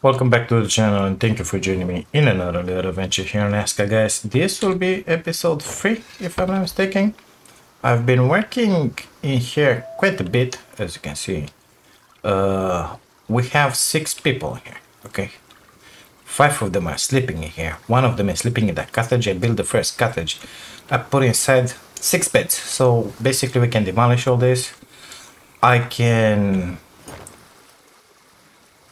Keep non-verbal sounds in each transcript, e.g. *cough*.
Welcome back to the channel and thank you for joining me in another little adventure here in Aska guys. This will be episode 3 if I'm not mistaken. I've been working in here quite a bit as you can see. Uh, we have 6 people here, okay. 5 of them are sleeping in here. One of them is sleeping in the cottage. I built the first cottage. I put inside 6 beds. So basically we can demolish all this. I can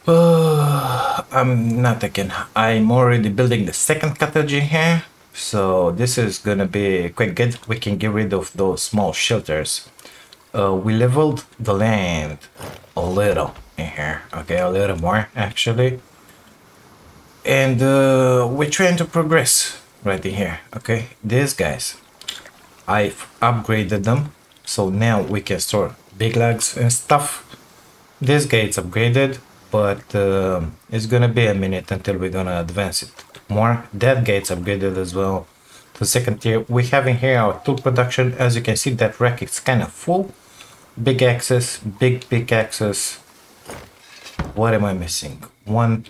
*sighs* I'm not again. I'm already building the second cottage in here. So this is gonna be quite good. We can get rid of those small shelters. Uh, we leveled the land a little in here. Okay, a little more actually. And uh, we're trying to progress right in here. Okay, these guys, I've upgraded them. So now we can store big logs and stuff. This gate's upgraded but uh, it's gonna be a minute until we're gonna advance it more. That gate's upgraded as well to second tier. We have in here our tool production. As you can see, that rack is kind of full. Big axes, big big axes. What am I missing? One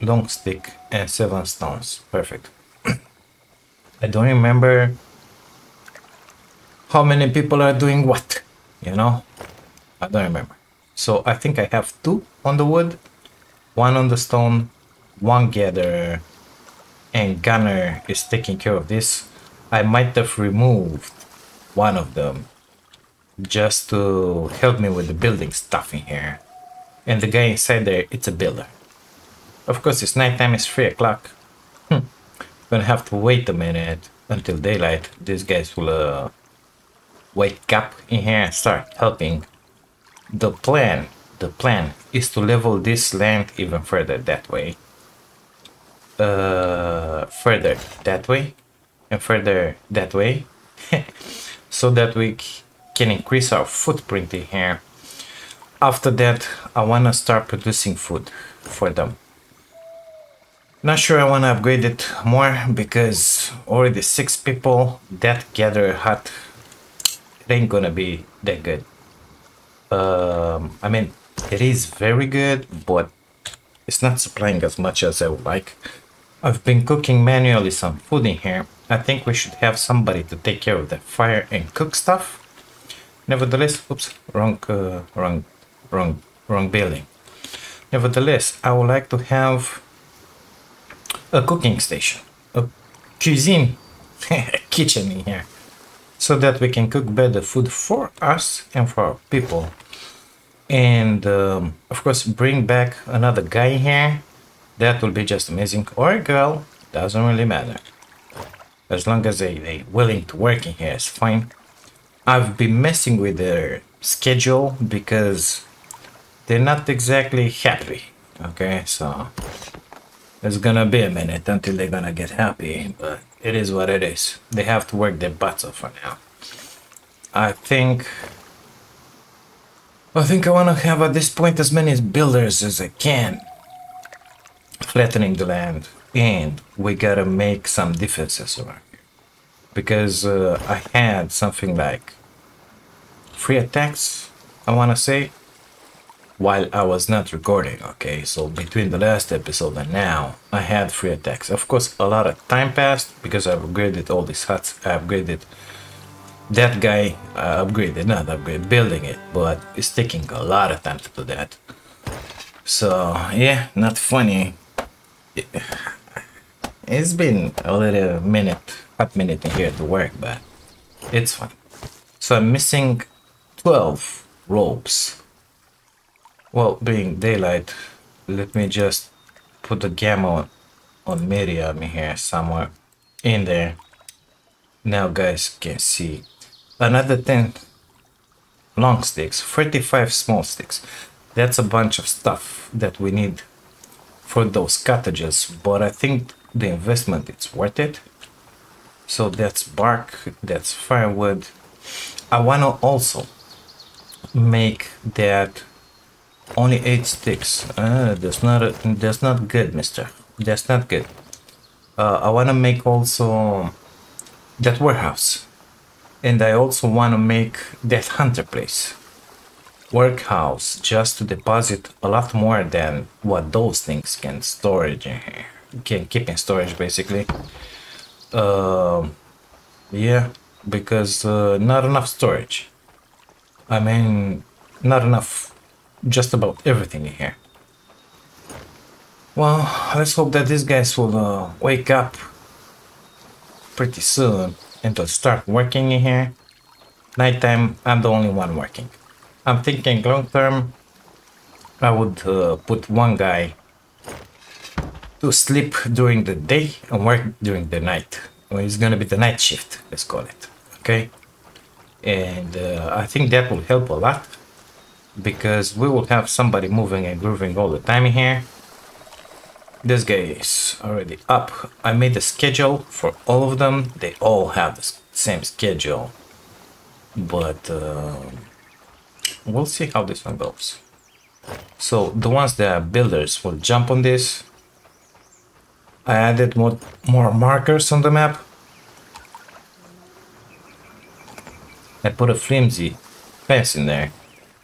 long stick and seven stones. Perfect. *clears throat* I don't remember how many people are doing what, you know? I don't remember. So I think I have two on the wood, one on the stone, one gatherer, and gunner is taking care of this. I might have removed one of them just to help me with the building stuff in here. And the guy inside there, it's a builder. Of course, it's nighttime, it's 3 o'clock. Hm. Gonna have to wait a minute until daylight. These guys will uh, wake up in here and start helping the plan the plan is to level this land even further that way. Uh, further that way and further that way *laughs* so that we can increase our footprint in here. After that I want to start producing food for them. Not sure I want to upgrade it more because already six people that gather hut it ain't gonna be that good. Um, I mean, it is very good, but it's not supplying as much as I would like. I've been cooking manually some food in here. I think we should have somebody to take care of the fire and cook stuff. Nevertheless, oops, wrong, uh, wrong, wrong, wrong building. Nevertheless, I would like to have a cooking station, a cuisine, *laughs* kitchen in here so that we can cook better food for us and for our people. And um, of course, bring back another guy here. That will be just amazing. Or a girl, doesn't really matter. As long as they, they willing to work in here, it's fine. I've been messing with their schedule because they're not exactly happy. Okay, so it's gonna be a minute until they're gonna get happy, but it is what it is. They have to work their butts off for now. I think... I think I want to have at this point as many builders as I can. Flattening the land. And we gotta make some defenses around here. Because uh, I had something like... Three attacks, I wanna say while I was not recording, okay? So between the last episode and now, I had three attacks. Of course, a lot of time passed because I upgraded all these huts. I upgraded that guy, I upgraded, not upgrade, building it, but it's taking a lot of time to do that. So, yeah, not funny. It's been a little minute, hot minute in here to work, but it's fine. So I'm missing 12 ropes well, being daylight, let me just put the gamma on, on medium here somewhere in there. Now guys can see another 10 long sticks, 35 small sticks. That's a bunch of stuff that we need for those cottages, but I think the investment it's worth it. So that's bark, that's firewood. I want to also make that only eight sticks. Ah, that's not a, that's not good, mister. That's not good. Uh, I want to make also that warehouse. And I also want to make that hunter place. workhouse just to deposit a lot more than what those things can storage in here. Can keep in storage basically. Uh, yeah, because uh, not enough storage. I mean, not enough just about everything in here. Well, let's hope that these guys will uh, wake up pretty soon and will start working in here. Nighttime, I'm the only one working. I'm thinking long term, I would uh, put one guy to sleep during the day and work during the night. Well, it's gonna be the night shift, let's call it. Okay? And uh, I think that will help a lot because we will have somebody moving and grooving all the time in here. This guy is already up. I made a schedule for all of them. They all have the same schedule. But uh, we'll see how this one goes. So the ones that are builders will jump on this. I added more, more markers on the map. I put a flimsy fence in there,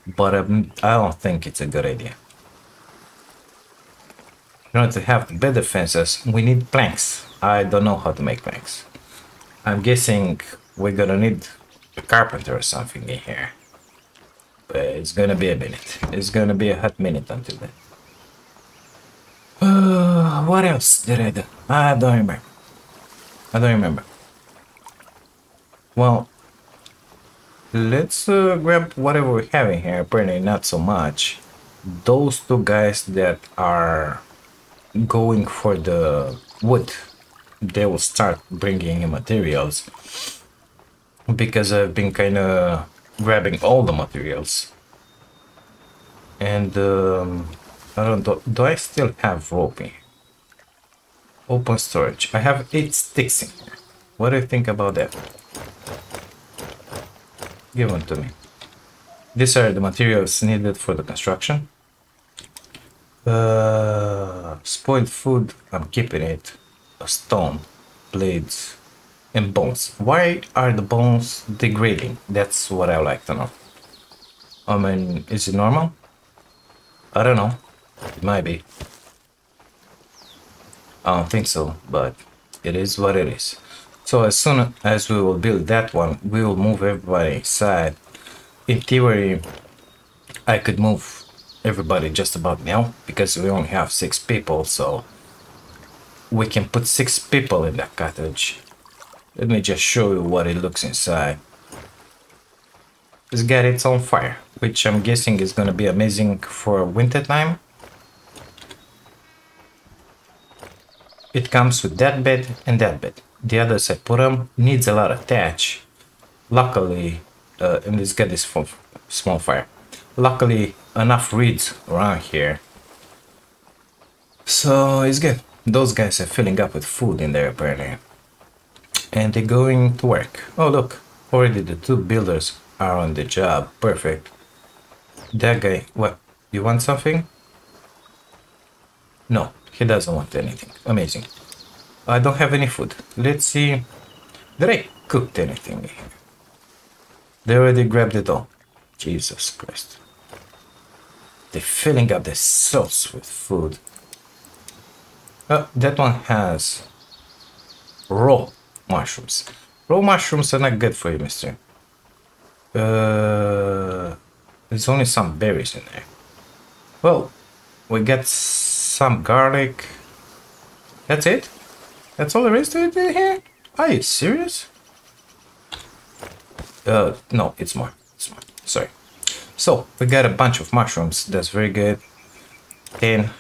but um, I don't think it's a good idea. In order to have better fences, we need planks. I don't know how to make planks. I'm guessing we're gonna need a carpenter or something in here. But it's gonna be a minute. It's gonna be a hot minute until then. Uh, *sighs* what else did I do? I don't remember. I don't remember. Well, let's uh, grab whatever we have in here. Apparently not so much. Those two guys that are going for the wood, they will start bringing in materials. Because I've been kind of grabbing all the materials. And um, I don't know, do I still have rope in Open storage. I have eight sticks in here. What do you think about that? Give them to me. These are the materials needed for the construction. Uh, spoiled food, I'm keeping it. A stone, blades, and bones. Why are the bones degrading? That's what I like to know. I mean, is it normal? I don't know. It might be. I don't think so, but it is what it is. So as soon as we will build that one, we will move everybody inside. In theory, I could move everybody just about now because we only have six people, so we can put six people in that cottage. Let me just show you what it looks inside. It's got its own fire, which I'm guessing is gonna be amazing for winter time. It comes with that bed and that bed. The others I put them needs a lot of thatch. Luckily, uh, and it's got this small, small fire. Luckily, enough reeds around here. So it's good. Those guys are filling up with food in there apparently. And they're going to work. Oh look, already the two builders are on the job. Perfect. That guy, what? You want something? No, he doesn't want anything. Amazing. I don't have any food. Let's see. Did I cook anything They already grabbed it all. Jesus Christ. They're filling up the cells with food. Oh, that one has raw mushrooms. Raw mushrooms are not good for you, mister. Uh, there's only some berries in there. Well, we get some garlic. That's it? That's all there is to it here? Are you serious? Uh, no, it's more. It's more. Sorry. So, we got a bunch of mushrooms. That's very good. And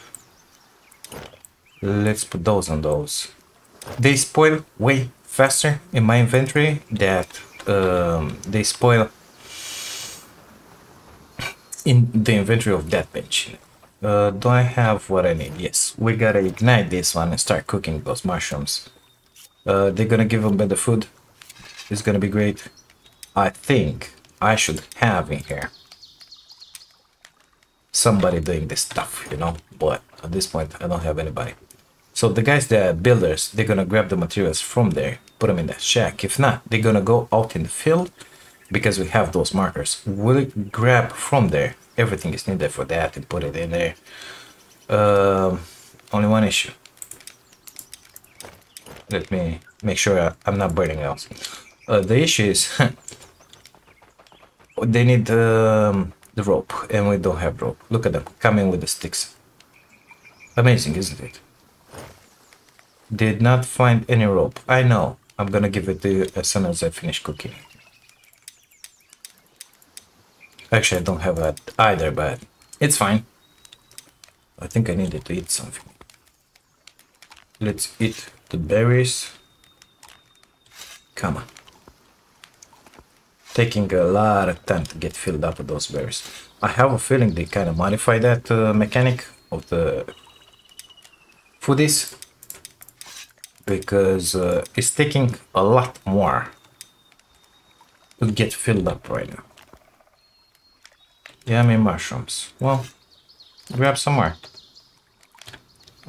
let's put those on those. They spoil way faster in my inventory that um, they spoil in the inventory of that bench. Uh, do I have what I need? Yes, we gotta ignite this one and start cooking those mushrooms. Uh, they're gonna give them better food. It's gonna be great. I think I should have in here somebody doing this stuff, you know, but at this point I don't have anybody. So the guys are builders, they're gonna grab the materials from there, put them in the shack. If not, they're gonna go out in the field because we have those markers. We'll grab from there. Everything is needed for that and put it in there. Um, only one issue. Let me make sure I'm not burning else. Uh, the issue is *laughs* they need um, the rope and we don't have rope. Look at them coming with the sticks. Amazing, isn't it? Did not find any rope. I know. I'm gonna give it to you as soon as I finish cooking. Actually, I don't have that either, but it's fine. I think I needed to eat something. Let's eat the berries. Come on. Taking a lot of time to get filled up with those berries. I have a feeling they kind of modify that uh, mechanic of the foodies because uh, it's taking a lot more to get filled up right now. Yummy mushrooms. Well, grab some more.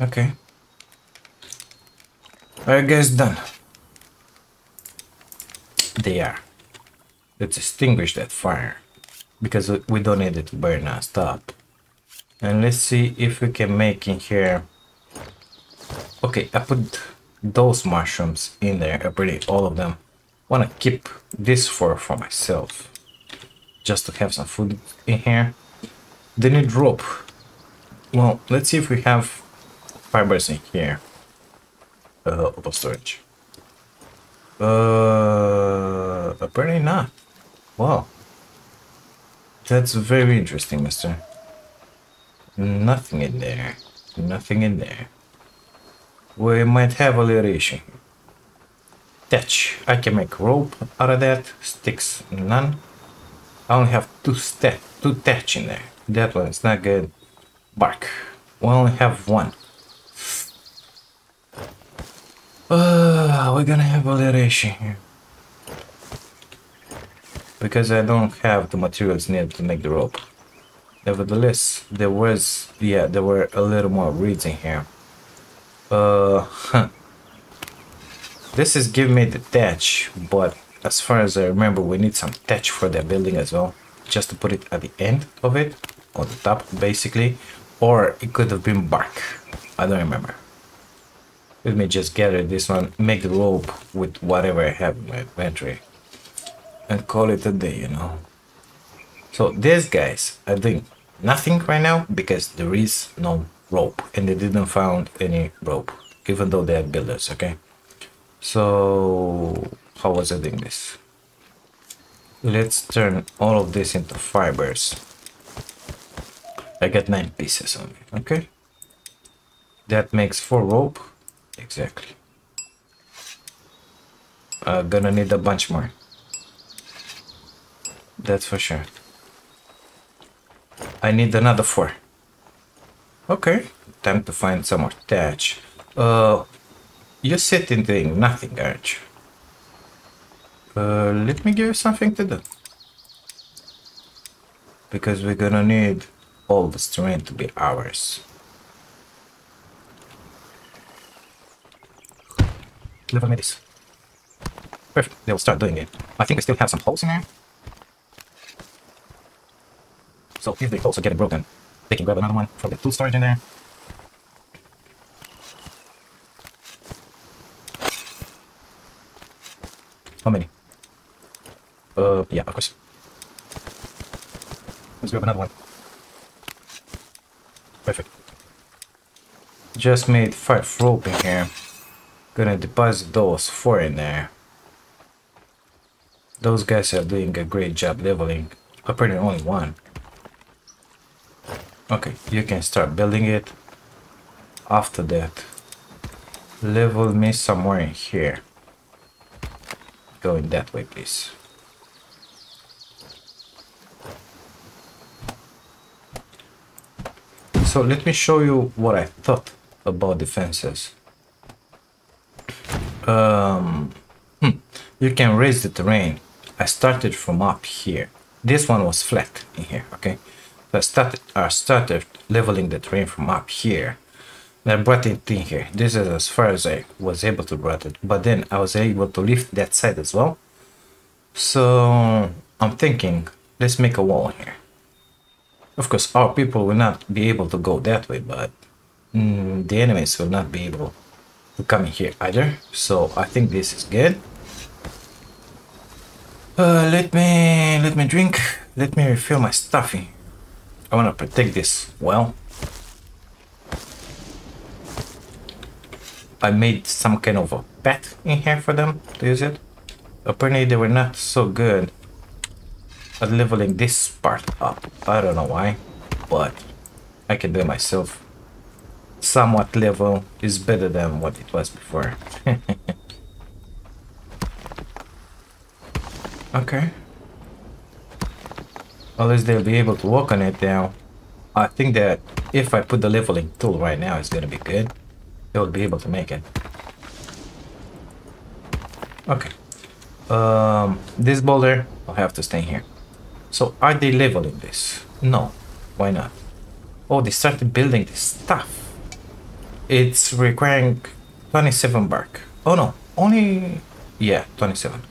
Okay. Are you guys done? They are. Let's extinguish that fire. Because we don't need it to burn non-stop. And let's see if we can make in here... Okay, I put those mushrooms in there, I pretty all of them. Wanna keep this for, for myself just to have some food in here. Need rope. Well, let's see if we have fibers in here. Uh, storage. Uh, apparently not. Wow. That's very interesting, mister. Nothing in there. Nothing in there. We might have a little issue. Thatch. I can make rope out of that. Sticks, none. I only have two step, two thatch in there. That one not good. Bark. We only have one. Uh, we're gonna have a little issue here. Because I don't have the materials needed to make the rope. Nevertheless, there was, yeah, there were a little more reeds in here. Uh, huh. This is giving me the thatch, but as far as I remember, we need some thatch for the building as well. Just to put it at the end of it, on the top, basically. Or it could have been bark. I don't remember. Let me just gather this one, make the rope with whatever I have in my inventory. And call it a day, you know. So these guys are doing nothing right now because there is no rope. And they didn't found any rope. Even though they are builders, okay? So how was I doing this? Let's turn all of this into fibers. I got nine pieces on me, okay? That makes four rope. Exactly. I'm gonna need a bunch more. That's for sure. I need another four. Okay, time to find some more thatch. Uh, you're sitting doing nothing, aren't you? Uh, let me give you something to do. Because we're gonna need all the strength to be ours. Deliver me this. Perfect, they'll start doing it. I think I still have some holes in there. So if the holes are getting broken, they can grab another one from the tool storage in there. How many? Uh, yeah, of course. Let's grab another one. Perfect. Just made five rope in here. Gonna deposit those four in there. Those guys are doing a great job leveling. Apparently only one. Okay, you can start building it. After that, level me somewhere in here. Going that way, please. So let me show you what I thought about defenses. Um, hmm, you can raise the terrain. I started from up here. This one was flat in here, okay? I started, I started leveling the terrain from up here. Then I brought it in here. This is as far as I was able to bring it. But then I was able to lift that side as well. So I'm thinking, let's make a wall here. Of course, our people will not be able to go that way, but mm, the enemies will not be able to come in here either. So I think this is good. Uh, let me let me drink. Let me refill my stuffing. I want to protect this well. I made some kind of a pet in here for them to use it. Apparently they were not so good at leveling this part up. I don't know why, but I can do it myself. Somewhat level is better than what it was before. *laughs* okay. Least they'll be able to work on it now. I think that if I put the leveling tool right now, it's gonna be good. They'll be able to make it. Okay. Um, this boulder will have to stay here. So are they leveling this? No. Why not? Oh, they started building this stuff. It's requiring 27 bark. Oh no, only... Yeah, 27.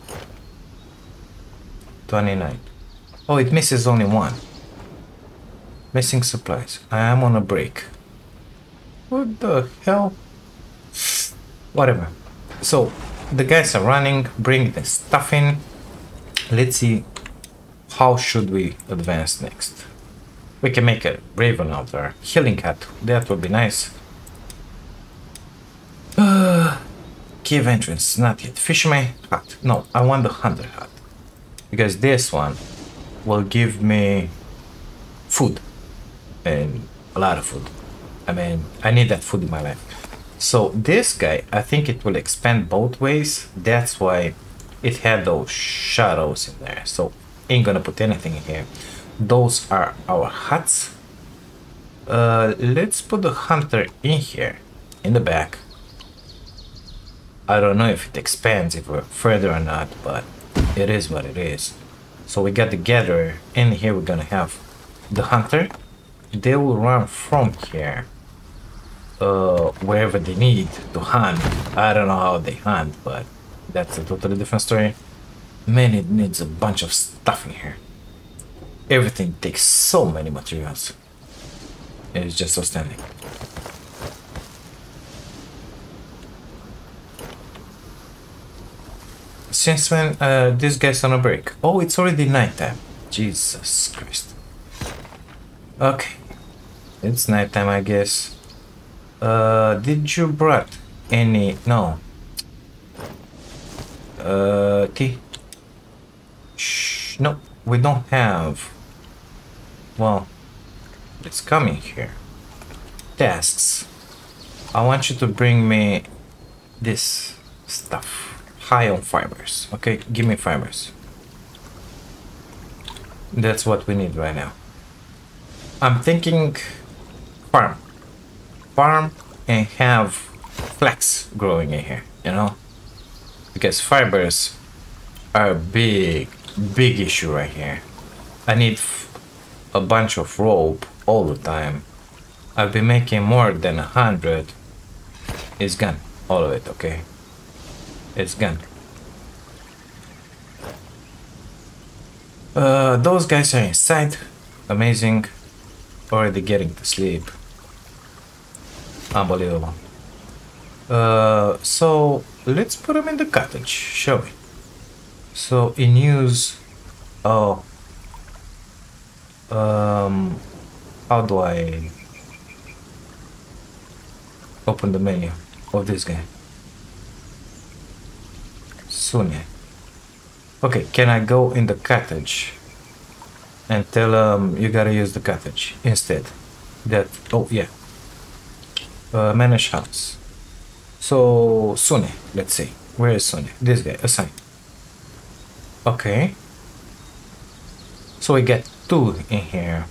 29. Oh, it misses only one. Missing supplies. I am on a break. What the hell? Whatever. So, the guys are running, bring the stuff in. Let's see how should we advance next. We can make a raven out there. Healing hut. That would be nice. *sighs* Uh, cave entrance. Not yet. Fisherman hut. No, I want the hunter hut. Because this one will give me food. And a lot of food. I mean, I need that food in my life. So this guy, I think it will expand both ways. That's why it had those shadows in there. So ain't gonna put anything in here. Those are our huts. Uh, let's put the hunter in here, in the back. I don't know if it expands if we're further or not, but it is what it is. So we got the gatherer and here. We're gonna have the hunter. They will run from here uh, wherever they need to hunt. I don't know how they hunt, but that's a totally different story. Man, it needs a bunch of stuff in here. Everything takes so many materials. It's just outstanding. Since when uh, this guy's on a break? Oh, it's already nighttime. Jesus Christ. Okay. It's nighttime, I guess. Uh, did you brought any... No. Uh, tea? Shh, no, we don't have... Well, it's coming here. Tasks. I want you to bring me this stuff. High on fibers. Okay, give me fibers. That's what we need right now. I'm thinking farm farm and have flax growing in here, you know? Because fibers are a big, big issue right here. I need a bunch of rope all the time. I've been making more than a hundred. It's gone. All of it, okay? It's gone. Uh, those guys are inside. Amazing. Already getting to sleep. Unbelievable. Uh, so let's put them in the cottage, shall we? So in use, oh, um, how do I open the menu of this guy? Sunya. Okay, can I go in the cottage and tell um you gotta use the cottage instead? That oh yeah, uh, manage house. So Sune, let's see. Where is Sune? This guy, assign. Okay. So we get two in here.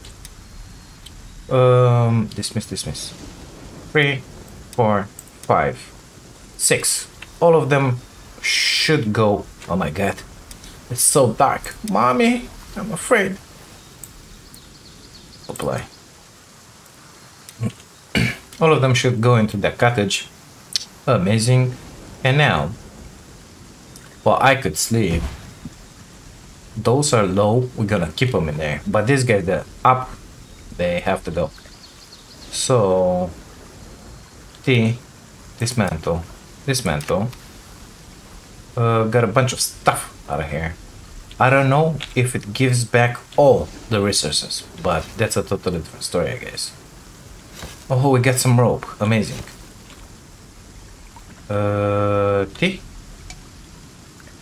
Um, dismiss, dismiss. Three, four, five, six. All of them should go. Oh my god. It's so dark. Mommy, I'm afraid. Oh Apply. *clears throat* All of them should go into the cottage. Amazing. And now, well, I could sleep. those are low we're gonna keep them in there but these guys that up they have to go so T dismantle dismantle uh, got a bunch of stuff out of here I don't know if it gives back all the resources but that's a totally different story I guess oh we got some rope amazing uh, T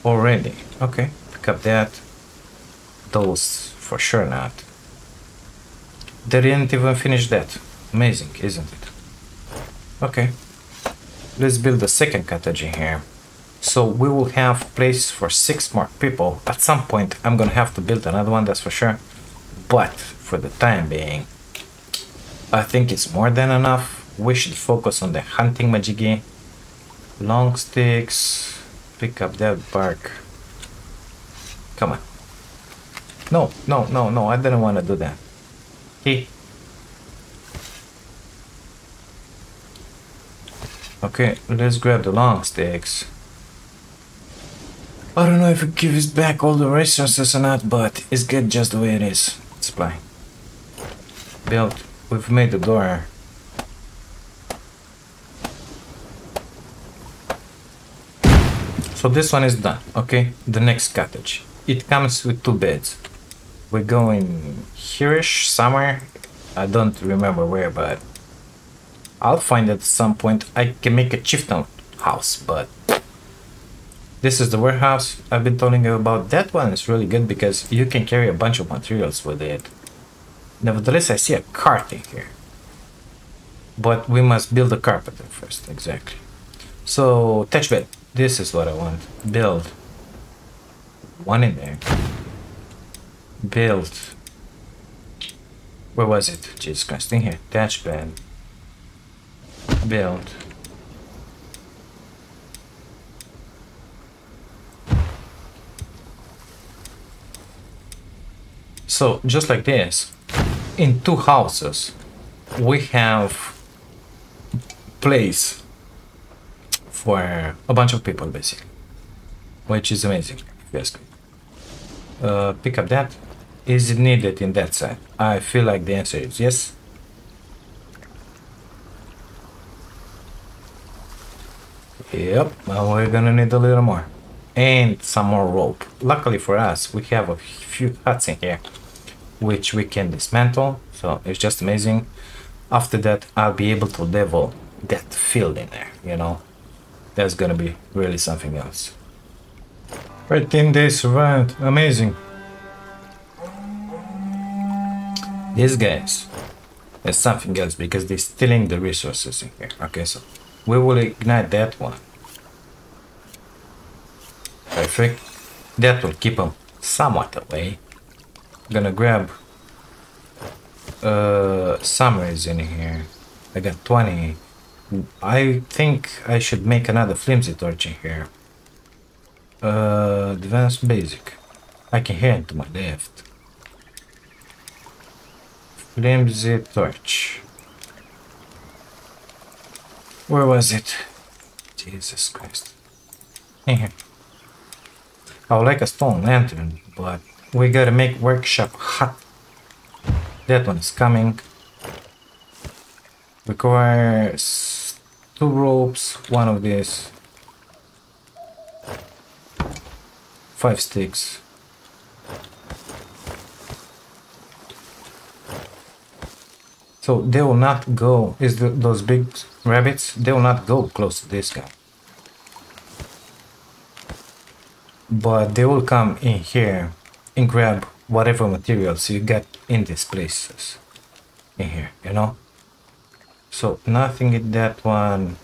already okay pick up that those for sure not. They didn't even finish that. Amazing, isn't it? Okay. Let's build a second cottage in here. So we will have place for six more people. At some point I'm gonna have to build another one, that's for sure. But for the time being, I think it's more than enough. We should focus on the hunting majigi. Long sticks, pick up that bark. Come on. No, no, no, no, I didn't want to do that. He. Okay, let's grab the long sticks. I don't know if it gives back all the resources or not, but it's good just the way it is. It's fine. Built. We've made the door. So this one is done, okay? The next cottage. It comes with two beds we're going hereish somewhere. I don't remember where, but I'll find it at some point. I can make a chieftain house, but this is the warehouse I've been telling you about. That one is really good because you can carry a bunch of materials with it. Nevertheless, I see a cart in here. But we must build a carpenter first, exactly. So, thatch bed. This is what I want. Build. One in there build. Where was it? Jesus Christ, in here. thatch bed. Build. So, just like this, in two houses, we have place for a bunch of people, basically. Which is amazing, ask. Uh, pick up that. Is it needed in that side? I feel like the answer is yes. Yep, well, we're gonna need a little more. And some more rope. Luckily for us, we have a few huts in here, which we can dismantle, so it's just amazing. After that, I'll be able to level that field in there, you know? That's gonna be really something else. 13 days survived, amazing. These guys is something else because they're stealing the resources in here. Okay, so we will ignite that one. Perfect. That will keep them somewhat away. Gonna grab uh, summaries in here. I got 20. I think I should make another flimsy torch in here. Uh, advanced basic. I can hear it to my left. Flimsy torch. Where was it? Jesus Christ. In here. I would like a stone lantern, but we gotta make workshop hot. That one is coming. Requires two ropes, one of these. Five sticks. So they will not go, is the, those big rabbits, they will not go close to this guy. But they will come in here and grab whatever materials you got in these places. In here, you know? So nothing in that one.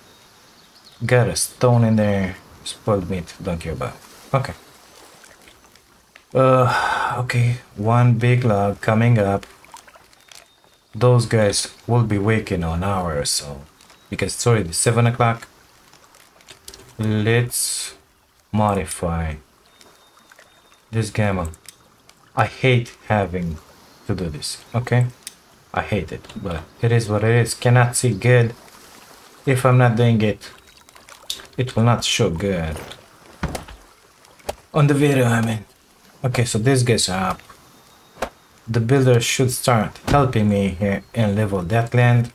Got a stone in there. Spoiled meat, don't care about. Okay. Uh, okay, one big log coming up those guys will be waking on hour or so because it's already 7 o'clock let's modify this gamma I hate having to do this okay I hate it but it is what it is cannot see good if I'm not doing it it will not show good on the video I mean Okay, so this gets up. The builder should start helping me here and level that land.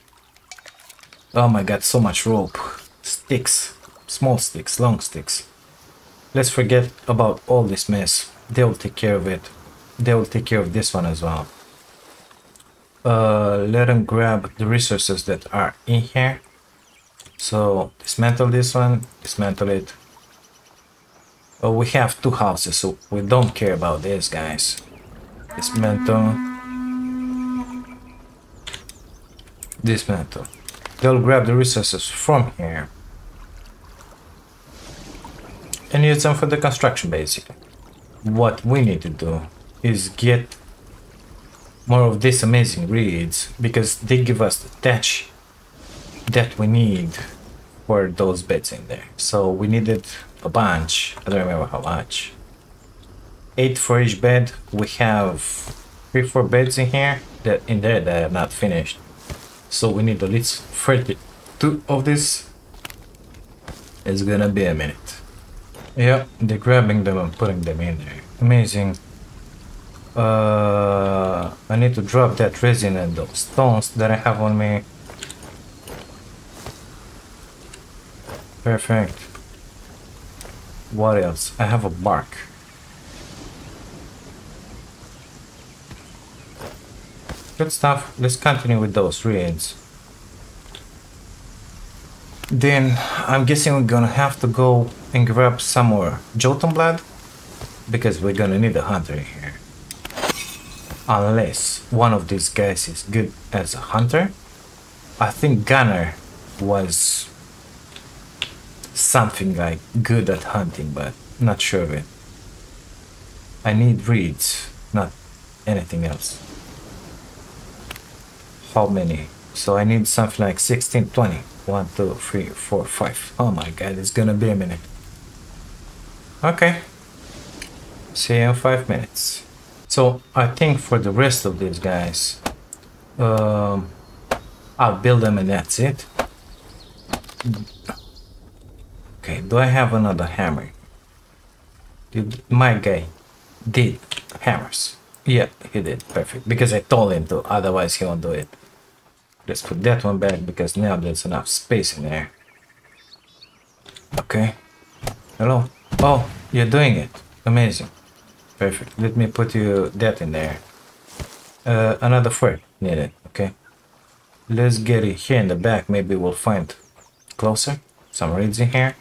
Oh my god, so much rope. Sticks. Small sticks, long sticks. Let's forget about all this mess. They'll take care of it. They'll take care of this one as well. Uh, let them grab the resources that are in here. So dismantle this one, dismantle it. Oh, we have two houses, so we don't care about this, guys. Dismantle. Dismantle. They'll grab the resources from here. And use them for the construction, basically. What we need to do is get more of these amazing reeds because they give us the thatch that we need for those beds in there. So we needed a bunch. I don't remember how much. Eight for each bed. We have three, four beds in here that in there that are not finished. So we need at least 32 of this. It's gonna be a minute. Yeah, they're grabbing them and putting them in there. Amazing. Uh, I need to drop that resin and those stones that I have on me. Perfect. What else? I have a bark. Good stuff. Let's continue with those reeds. Then I'm guessing we're gonna have to go and grab some more Jotun blood because we're gonna need a hunter here. Unless one of these guys is good as a hunter. I think Gunner was something like good at hunting, but not sure of it. I need reeds, not anything else. How many? So I need something like 16, 20. 1, 2, 3, 4, 5. Oh my god, it's gonna be a minute. Okay. See you in 5 minutes. So I think for the rest of these guys, um, I'll build them and that's it. Okay, do I have another hammer? Did my guy did hammers? Yeah, he did. Perfect. Because I told him to, otherwise he won't do it. Let's put that one back because now there's enough space in there. Okay. Hello. Oh, you're doing it. Amazing. Perfect. Let me put you that in there. Uh, another fork needed. Okay. Let's get it here in the back. Maybe we'll find closer. Some reeds in here.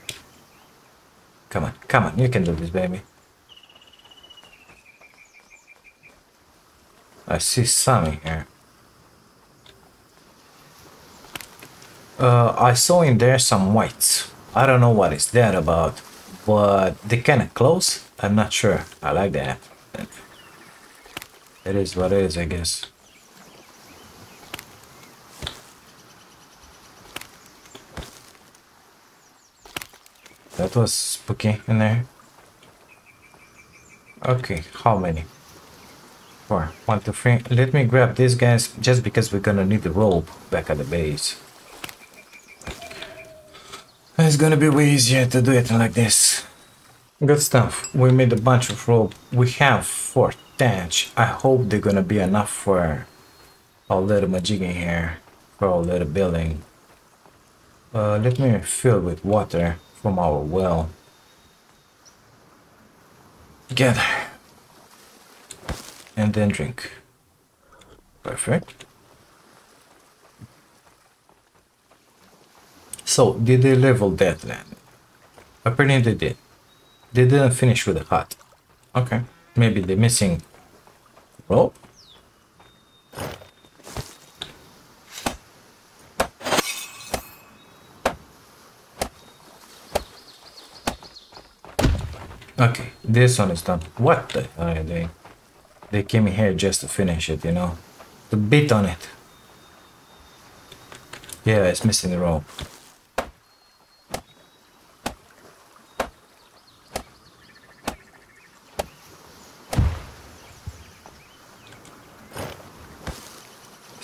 Come on, come on, you can do this, baby. I see some in here. Uh, I saw in there some whites. I don't know what is that about, but they kind of close. I'm not sure. I like that. It is what it is, I guess. That was spooky in there. Okay, how many? Four. One, two, three. Let me grab these guys just because we're gonna need the rope back at the base. It's gonna be way easier to do it like this. Good stuff. We made a bunch of rope. We have four thatch. I hope they're gonna be enough for our little majigging here. For our little building. Uh, let me fill with water from our well. Gather. And then drink. Perfect. So, did they level that land? Apparently they did. They didn't finish with the hut. Okay. Maybe they're missing rope? Okay, this one is done. What the hell are they? They came here just to finish it, you know? To beat on it. Yeah, it's missing the rope.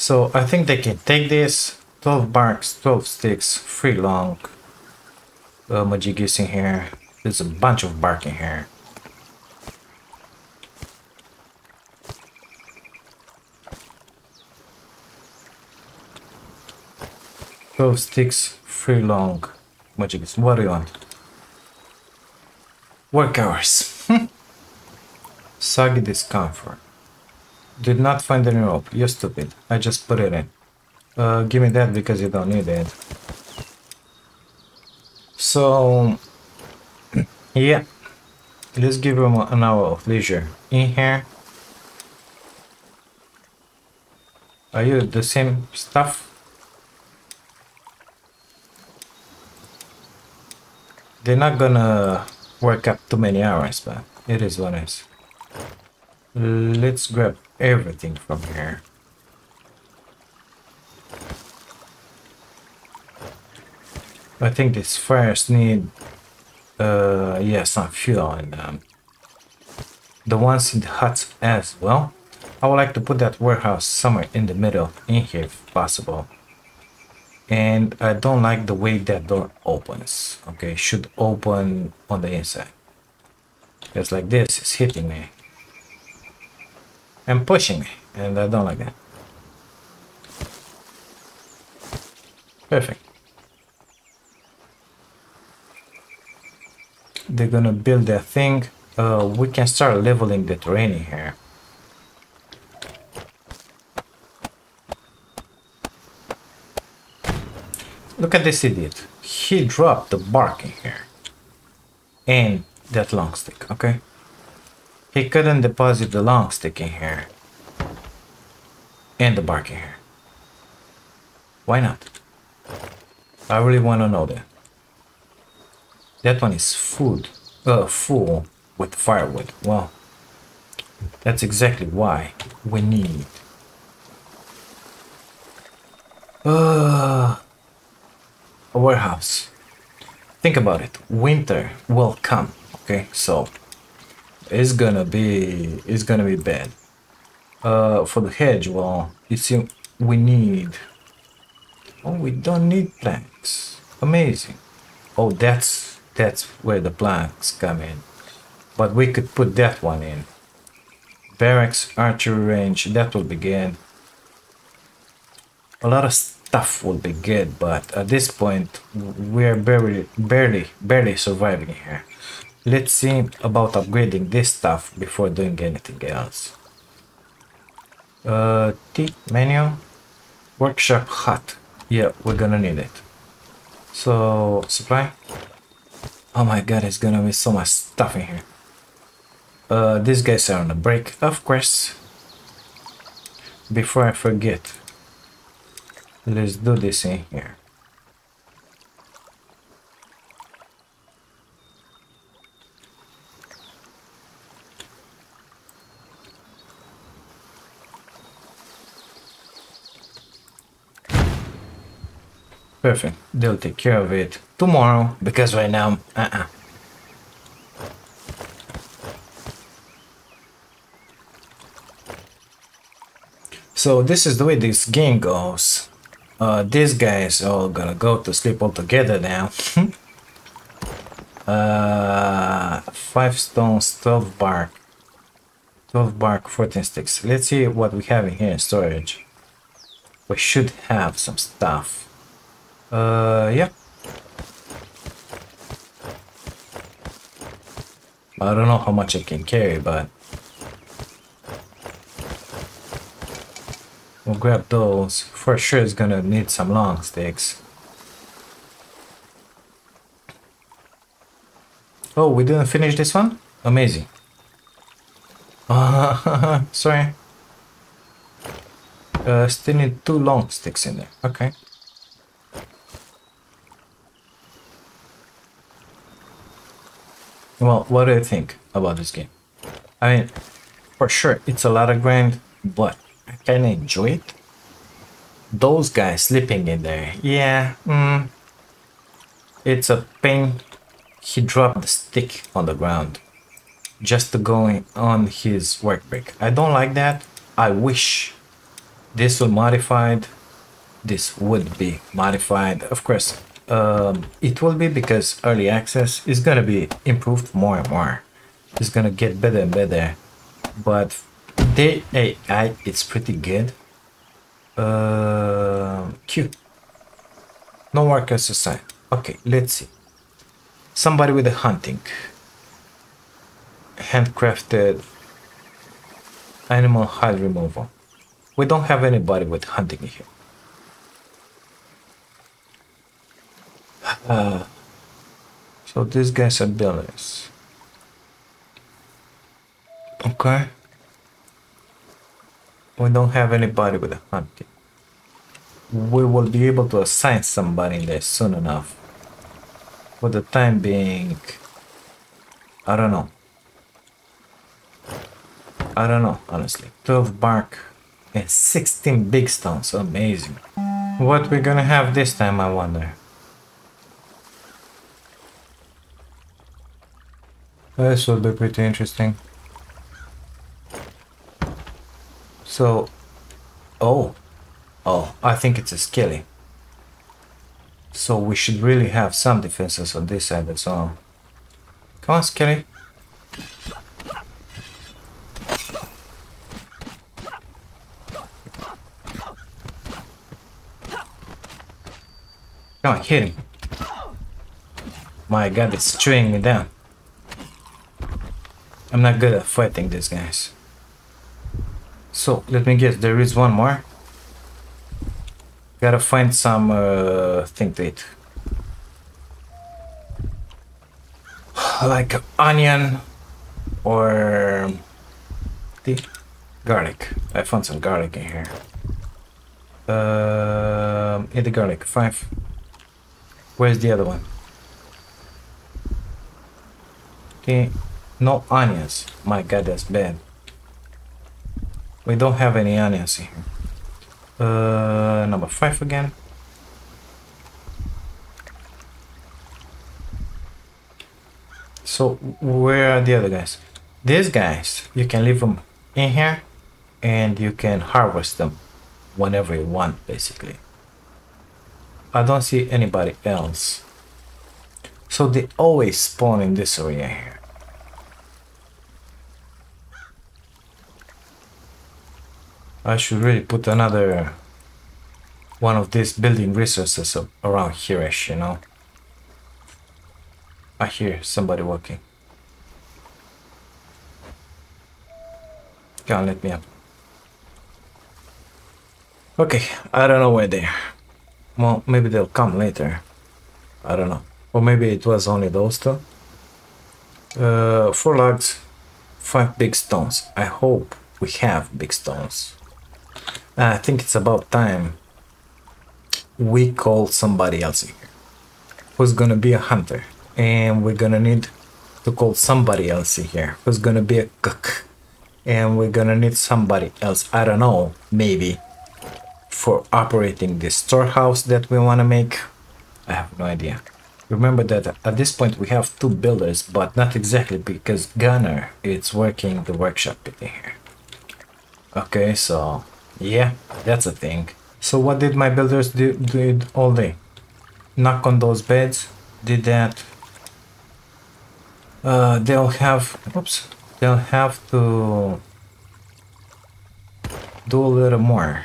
So I think they can take this. 12 barks, 12 sticks, 3 long. Oh, Majigis in here. There's a bunch of bark in here. Twelve sticks, three long. Magic what do you want? Work hours. *laughs* Soggy discomfort. Did not find any rope. You're stupid. I just put it in. Uh, give me that because you don't need it. So, yeah. Let's give him an hour of leisure. In here. Are you the same stuff? They're not gonna work up too many hours, but it is what it is. Let's grab everything from here. I think these fires need, uh, yeah, some fuel in them. The ones in the huts as well. I would like to put that warehouse somewhere in the middle in here if possible. And I don't like the way that door opens. Okay, should open on the inside. Just like this, it's hitting me. And pushing me, and I don't like that. Perfect. They're gonna build their thing. Uh, we can start leveling the terrain here. Look at this idiot. He dropped the bark in here. And that long stick, okay? He couldn't deposit the long stick in here. And the bark in here. Why not? I really want to know that. That one is food, uh, full with firewood. Well, that's exactly why we need. Uh, a warehouse. Think about it. Winter will come. Okay, so it's gonna be it's gonna be bad. Uh, for the hedge, well, it's we need. Oh, we don't need planks. Amazing. Oh, that's that's where the planks come in. But we could put that one in. Barracks, archery range, that will be good. A lot of stuff will be good, but at this point, we're barely, barely, barely surviving here. Let's see about upgrading this stuff before doing anything else. Uh, T menu, workshop hut. Yeah, we're gonna need it. So, supply. Oh my god, it's gonna be so much stuff in here. Uh, these guys are on a break, of course. Before I forget, let's do this in here. Perfect. They'll take care of it tomorrow because right now, uh-uh. So this is the way this game goes. Uh, these guys all gonna go to sleep all together now. *laughs* uh, five stones, 12 bark. 12 bark, 14 sticks. Let's see what we have in here in storage. We should have some stuff. Uh, yeah. I don't know how much it can carry, but... We'll grab those. For sure it's gonna need some long sticks. Oh, we didn't finish this one? Amazing. Uh, *laughs* sorry. Uh, still need two long sticks in there. Okay. Well, what do you think about this game? I mean, for sure, it's a lot of grind, but I kind of enjoy it. Those guys sleeping in there, yeah, mm, it's a pain. He dropped the stick on the ground just to go on his work break. I don't like that. I wish this was modified. This would be modified. Of course, um, it will be because early access is gonna be improved more and more. It's gonna get better and better, but the AI it's pretty good. Uh, cute. No workers assigned. Okay, let's see. Somebody with a hunting. Handcrafted animal hide removal. We don't have anybody with hunting here. Uh, so these guys builders. Okay. We don't have anybody with a hunting. We will be able to assign somebody in there soon enough. For the time being, I don't know. I don't know, honestly. 12 bark and 16 big stones. Amazing. What we're gonna have this time, I wonder. Uh, this will be pretty interesting. So, oh, oh, I think it's a skelly. So we should really have some defenses on this side as well. Come on, skelly. Come on, hit him. My god, it's chewing me down. I'm not good at fighting these guys. So, let me guess, there is one more. Gotta find some uh, thing to eat. *sighs* Like onion or the garlic. I found some garlic in here. Um, eat the garlic. Five. Where's the other one? Okay, no onions. My god, that's bad. We don't have any onions here. Uh, number five again. So, where are the other guys? These guys, you can leave them in here and you can harvest them whenever you want, basically. I don't see anybody else. So they always spawn in this area here. I should really put another one of these building resources around here-ish, you know. I hear somebody walking. Can't let me up. Okay, I don't know where they are. Well, maybe they'll come later. I don't know. Or maybe it was only those two. Uh, four logs, five big stones. I hope we have big stones. Uh, I think it's about time we call somebody else in here who's gonna be a hunter. And we're gonna need to call somebody else in here who's gonna be a cook. And we're gonna need somebody else, I don't know, maybe for operating the storehouse that we want to make? I have no idea. Remember that at this point we have two builders, but not exactly because Gunner is working the workshop in here. Okay, so yeah, that's a thing. So what did my builders do, do all day? Knock on those beds, did that. Uh, they'll have, oops, they'll have to do a little more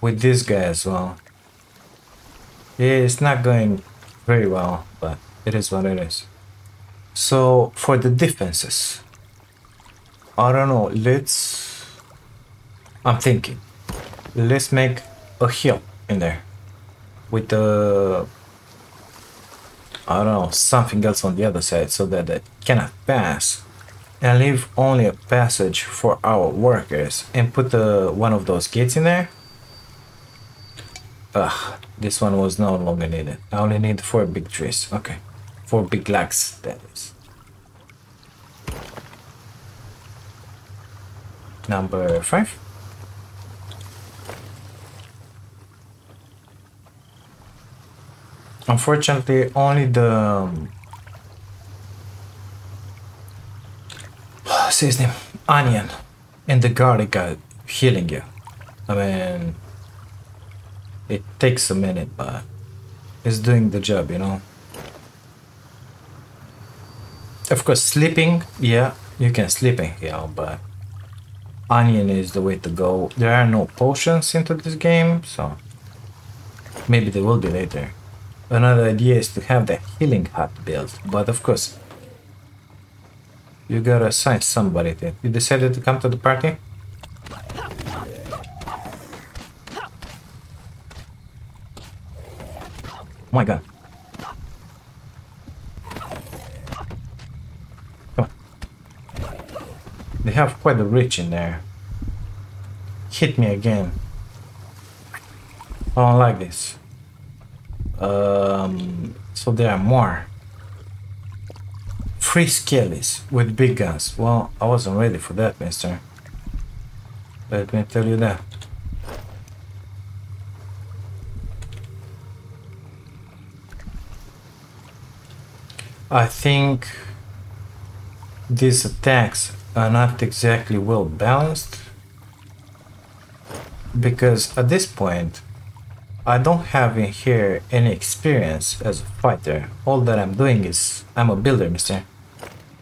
with this guy as well. Yeah, it's not going very well, but it is what it is. So for the defenses, I don't know, let's, I'm thinking, let's make a hill in there with the, I don't know, something else on the other side so that it cannot pass and leave only a passage for our workers and put the, one of those gates in there Ugh, this one was no longer needed. I only need four big trees. Okay. Four big lags, that is. Number five. Unfortunately, only the... Um, *sighs* say his name, onion and the garlic are healing you. I mean, it takes a minute, but it's doing the job, you know. Of course, sleeping, yeah, you can sleep in here, but onion is the way to go. There are no potions into this game, so maybe they will be later. Another idea is to have the healing hut built, but of course, you gotta assign somebody to it. You decided to come to the party? Oh my god. Come on. They have quite a reach in there. Hit me again. I don't like this. Um, so there are more. Free skellies with big guns. Well, I wasn't ready for that, mister. Let me tell you that. I think these attacks are not exactly well balanced because at this point I don't have in here any experience as a fighter. All that I'm doing is I'm a builder, mister.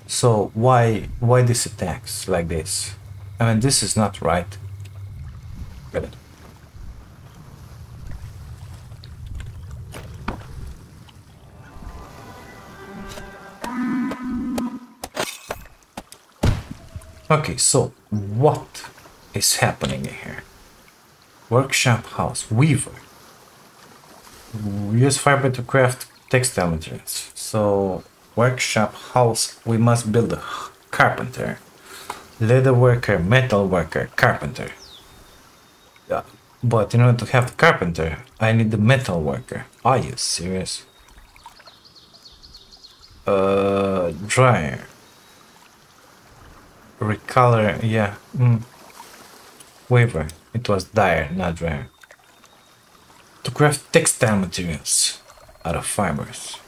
So why why these attacks like this? I mean this is not right. It. Okay, so what is happening here? Workshop house, weaver. Use fiber to craft textile materials. So, workshop house, we must build a carpenter. Leather worker, metal worker, carpenter. Yeah, but in order to have the carpenter, I need the metal worker. Are you serious? Uh, dryer recolor, yeah. Mm. Waver. It was dyer, not dryer. To craft textile materials out of fibers.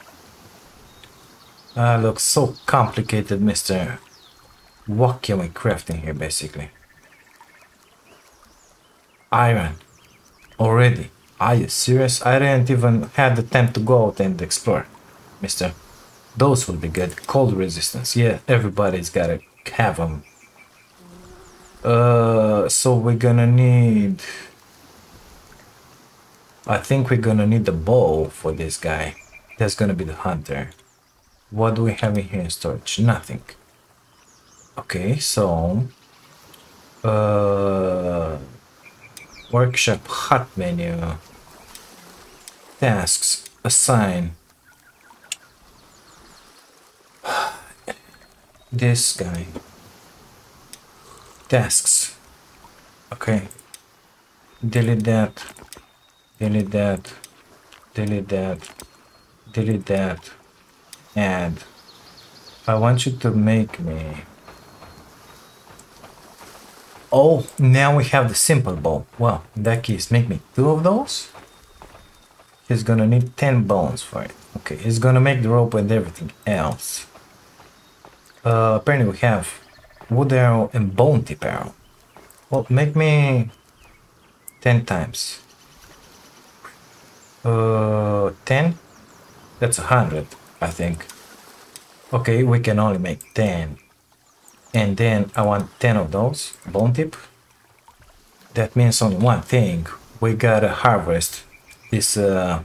Ah, looks so complicated, mister. What can we craft in here, basically? Iron. Already. Are you serious? I didn't even have the time to go out and explore, mister. Those would be good. Cold resistance. Yeah, everybody's got it have them. Uh, so we're gonna need... I think we're gonna need the bow for this guy. That's gonna be the hunter. What do we have in here in storage? Nothing. Okay, so... Uh, workshop hot menu. Tasks. Assign. *sighs* this guy tasks okay delete that delete that delete that delete that and I want you to make me oh now we have the simple bow well in that case make me two of those he's gonna need 10 bones for it okay he's gonna make the rope and everything else uh, apparently we have wood arrow and bone tip arrow. Well, make me 10 times. Uh, 10? That's a 100, I think. Okay, we can only make 10. And then I want 10 of those, bone tip. That means only one thing. We gotta harvest these uh,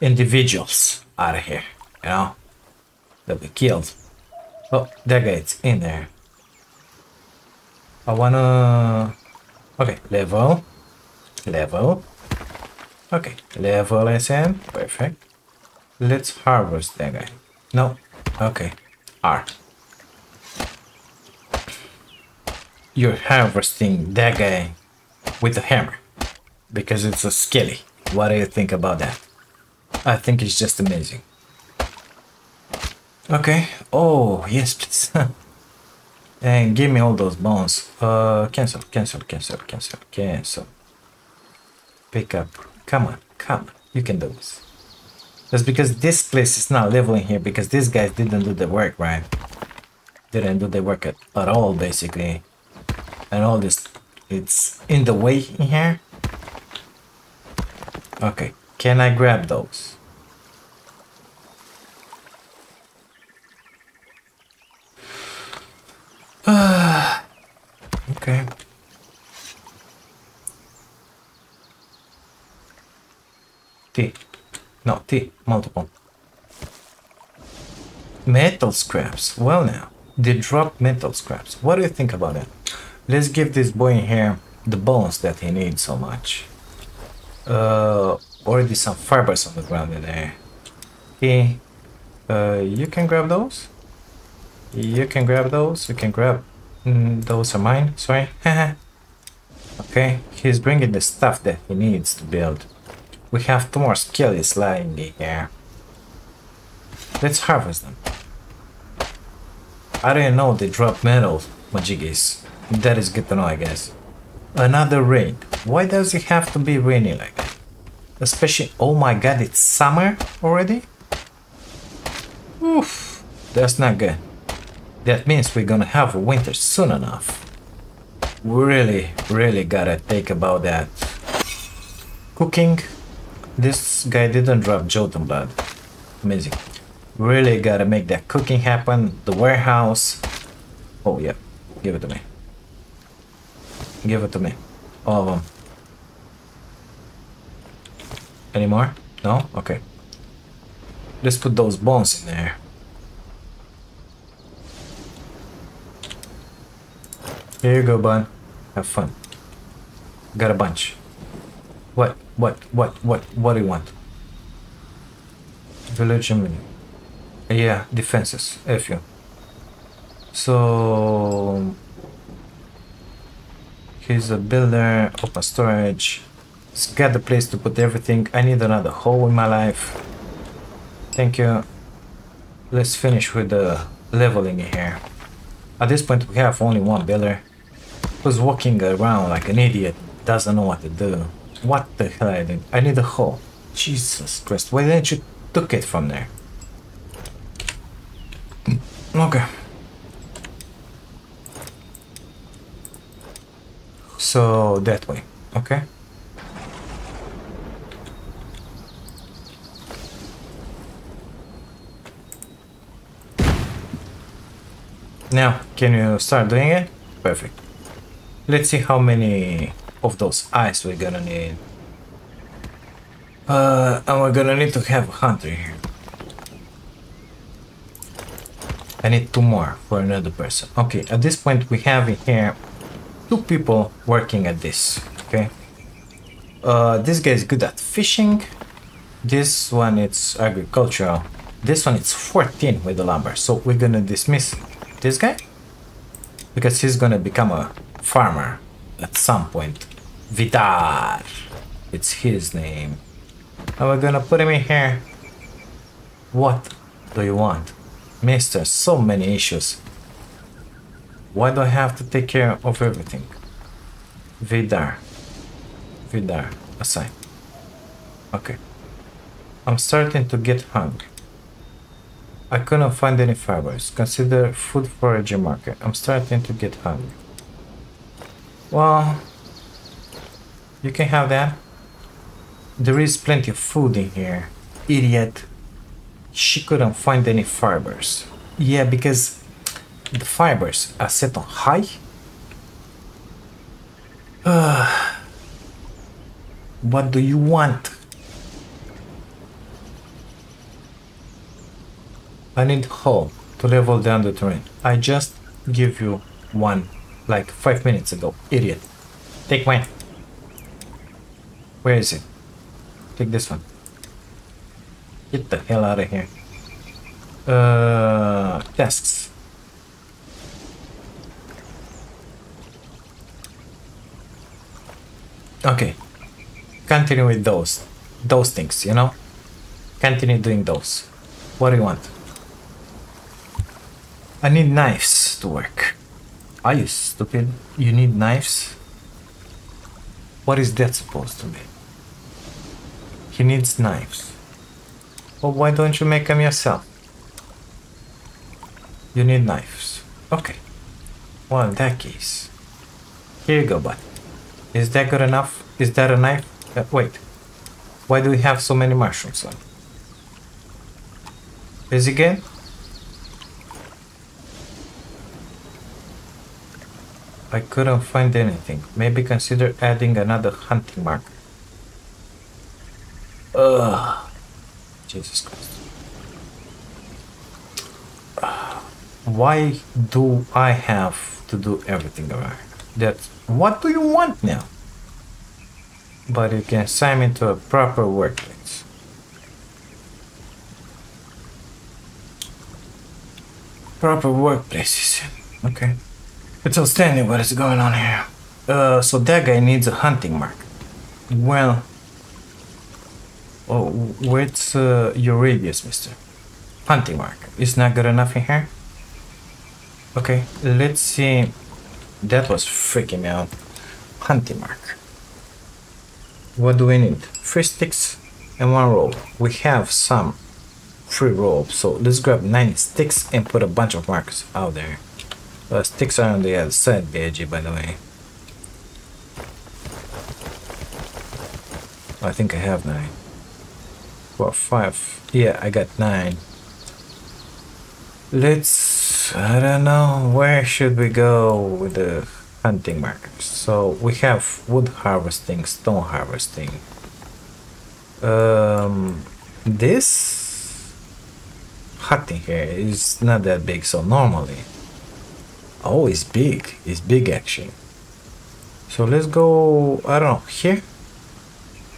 individuals out of here, you know? They'll be killed. Oh, that guy's in there. I wanna... Okay, level. Level. Okay, level SM. Perfect. Let's harvest that guy. No. Okay. R. You're harvesting that guy with a hammer. Because it's a skelly. What do you think about that? I think it's just amazing. Okay. Oh, yes, please. *laughs* And give me all those bones. Uh, cancel, cancel, cancel, cancel, cancel. Pick up. Come on, come on. You can do this. That's because this place is not leveling here because these guys didn't do the work, right? Didn't do the work at, at all, basically. And all this, it's in the way in here. Okay, can I grab those? *sighs* okay. T. No, T, multiple. Metal scraps. Well now, they drop metal scraps. What do you think about it? Let's give this boy in here the bones that he needs so much. Uh, already some fibers on the ground in there. He, uh, you can grab those? You can grab those? You can grab... Mm, those are mine, sorry. *laughs* okay, he's bringing the stuff that he needs to build. We have two more skellies lying here. Let's harvest them. I didn't know they drop metal, Majigis. That is good to know, I guess. Another rain. Why does it have to be rainy like that? Especially, oh my god, it's summer already? Oof, that's not good. That means we're gonna have a winter soon enough. We really, really gotta think about that. Cooking. This guy didn't drop Jotun blood. Amazing. Really gotta make that cooking happen. The warehouse. Oh, yeah. Give it to me. Give it to me. All of them. Any more? No? Okay. Let's put those bones in there. Here you go, bud. Have fun. Got a bunch. What? What? What? What? What do you want? Village menu. Yeah, defenses. F you. So he's a builder, open storage. He's got the place to put everything. I need another hole in my life. Thank you. Let's finish with the leveling here. At this point we have only one builder who's walking around like an idiot, doesn't know what to do. What the hell I did? I need a hole. Jesus Christ, why didn't you took it from there? Mm, okay. So that way, okay? Now, can you start doing it? Perfect. Let's see how many of those eyes we're gonna need. Uh, and we're gonna need to have a hunter here. I need two more for another person. Okay, at this point we have in here two people working at this, okay? Uh, this guy is good at fishing. This one it's agricultural. This one it's 14 with the lumber. So we're gonna dismiss this guy because he's gonna become a farmer at some point. Vidar. It's his name. And we're gonna put him in here. What do you want? Mister, so many issues. Why do I have to take care of everything? Vidar. Vidar. Aside. Okay. I'm starting to get hungry. I couldn't find any fibers. Consider food foraging market. I'm starting to get hungry. Well, you can have that. There is plenty of food in here. Idiot. She couldn't find any fibers. Yeah, because the fibers are set on high. Uh, what do you want? I need hole to level down the terrain. I just give you one like five minutes ago. Idiot. Take mine. Where is it? Take this one. Get the hell out of here. Uh, tasks. Okay. Continue with those. Those things, you know? Continue doing those. What do you want? I need knives to work. Are you stupid? You need knives? What is that supposed to be? He needs knives. Well, why don't you make them yourself? You need knives. Okay. Well, in that case, here you go, bud. Is that good enough? Is that a knife? Uh, wait. Why do we have so many mushrooms on? Is it I couldn't find anything. Maybe consider adding another hunting mark. Ugh. Jesus Christ. Why do I have to do everything around? That's what do you want now? But you can sign me to a proper workplace. Proper workplaces. Okay. It's outstanding what is going on here. Uh, so that guy needs a hunting mark. Well, oh, what's uh, your radius, mister? Hunting mark. Is not good enough in here? Okay, let's see. That was freaking me out. Hunting mark. What do we need? Three sticks and one rope. We have some free rope, so let's grab nine sticks and put a bunch of markers out there. Uh, sticks are on the other side, BG, by the way. I think I have nine. What, five. Yeah, I got nine. Let's... I don't know. Where should we go with the hunting markers? So we have wood harvesting, stone harvesting. Um, this hunting here is not that big, so normally Oh, it's big. It's big actually. So let's go, I don't know, here?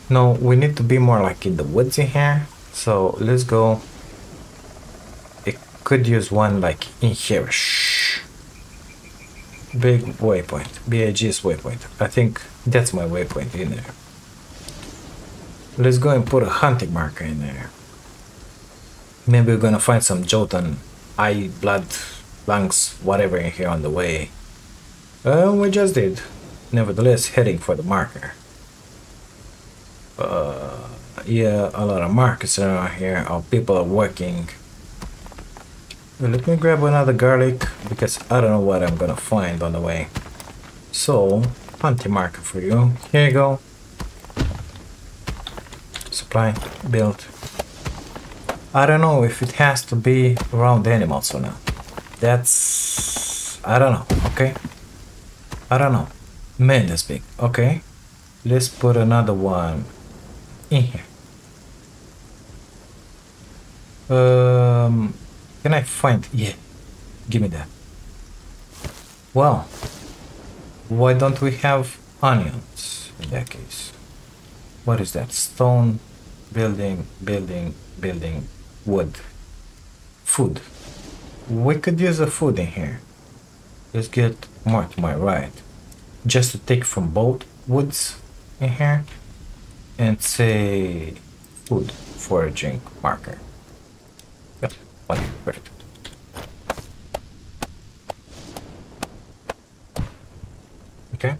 No, we need to be more like in the woods in here. So let's go. It could use one like in here. Shh. Big waypoint. BIG's waypoint. I think that's my waypoint in there. Let's go and put a hunting marker in there. Maybe we're gonna find some Jotun eye blood lungs, whatever in here on the way. We just did. Nevertheless, heading for the marker. Uh, yeah, a lot of markers around here. Our people are working. Let me grab another garlic because I don't know what I'm gonna find on the way. So, hunting marker for you. Here you go. Supply, built. I don't know if it has to be around animals or not. That's... I don't know, okay? I don't know. Man, that's big. Okay. Let's put another one in here. Um, can I find... Yeah. Give me that. Well, why don't we have onions in that case? What is that? Stone, building, building, building, wood, food. We could use a food in here. Let's get more to my right. Just to take from both woods in here and say food foraging marker. Yep, one, perfect. Okay.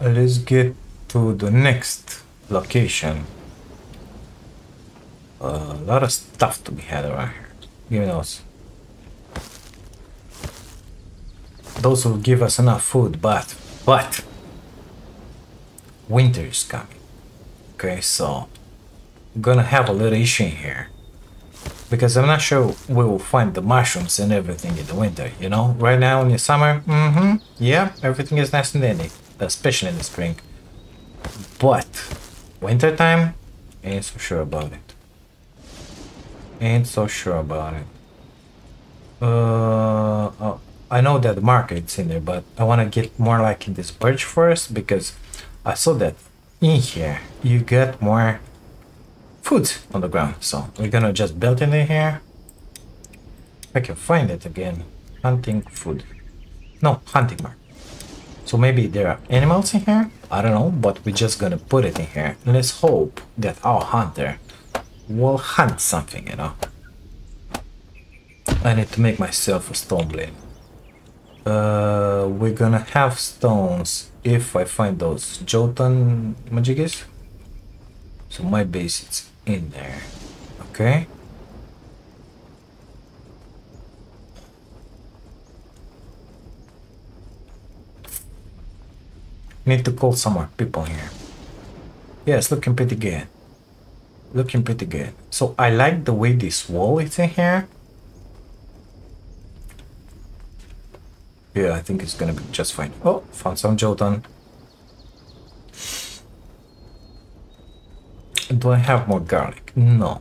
Let's get to the next location. A lot of stuff to be had around here. Give me those. Those will give us enough food, but, but, winter is coming. Okay, so, gonna have a little issue here. Because I'm not sure we will find the mushrooms and everything in the winter, you know? Right now in the summer, mm-hmm, yeah, everything is nice and dandy, especially in the spring. But, winter time, ain't so sure about it. Ain't so sure about it. Uh, oh, I know that the market's in there, but I want to get more like in this birch first because I saw that in here you get more food on the ground. So we're gonna just build in here. I can find it again. Hunting food. No, hunting mark. So maybe there are animals in here? I don't know, but we're just gonna put it in here. Let's hope that our hunter will hunt something, you know. I need to make myself a stone blade. Uh, we're gonna have stones if I find those Jotun Majigis. So my base is in there. Okay. Need to call some more people here. It's looking pretty good. Looking pretty good. So I like the way this wall is in here. Yeah, I think it's gonna be just fine. Oh, found some Jotun. Do I have more garlic? No.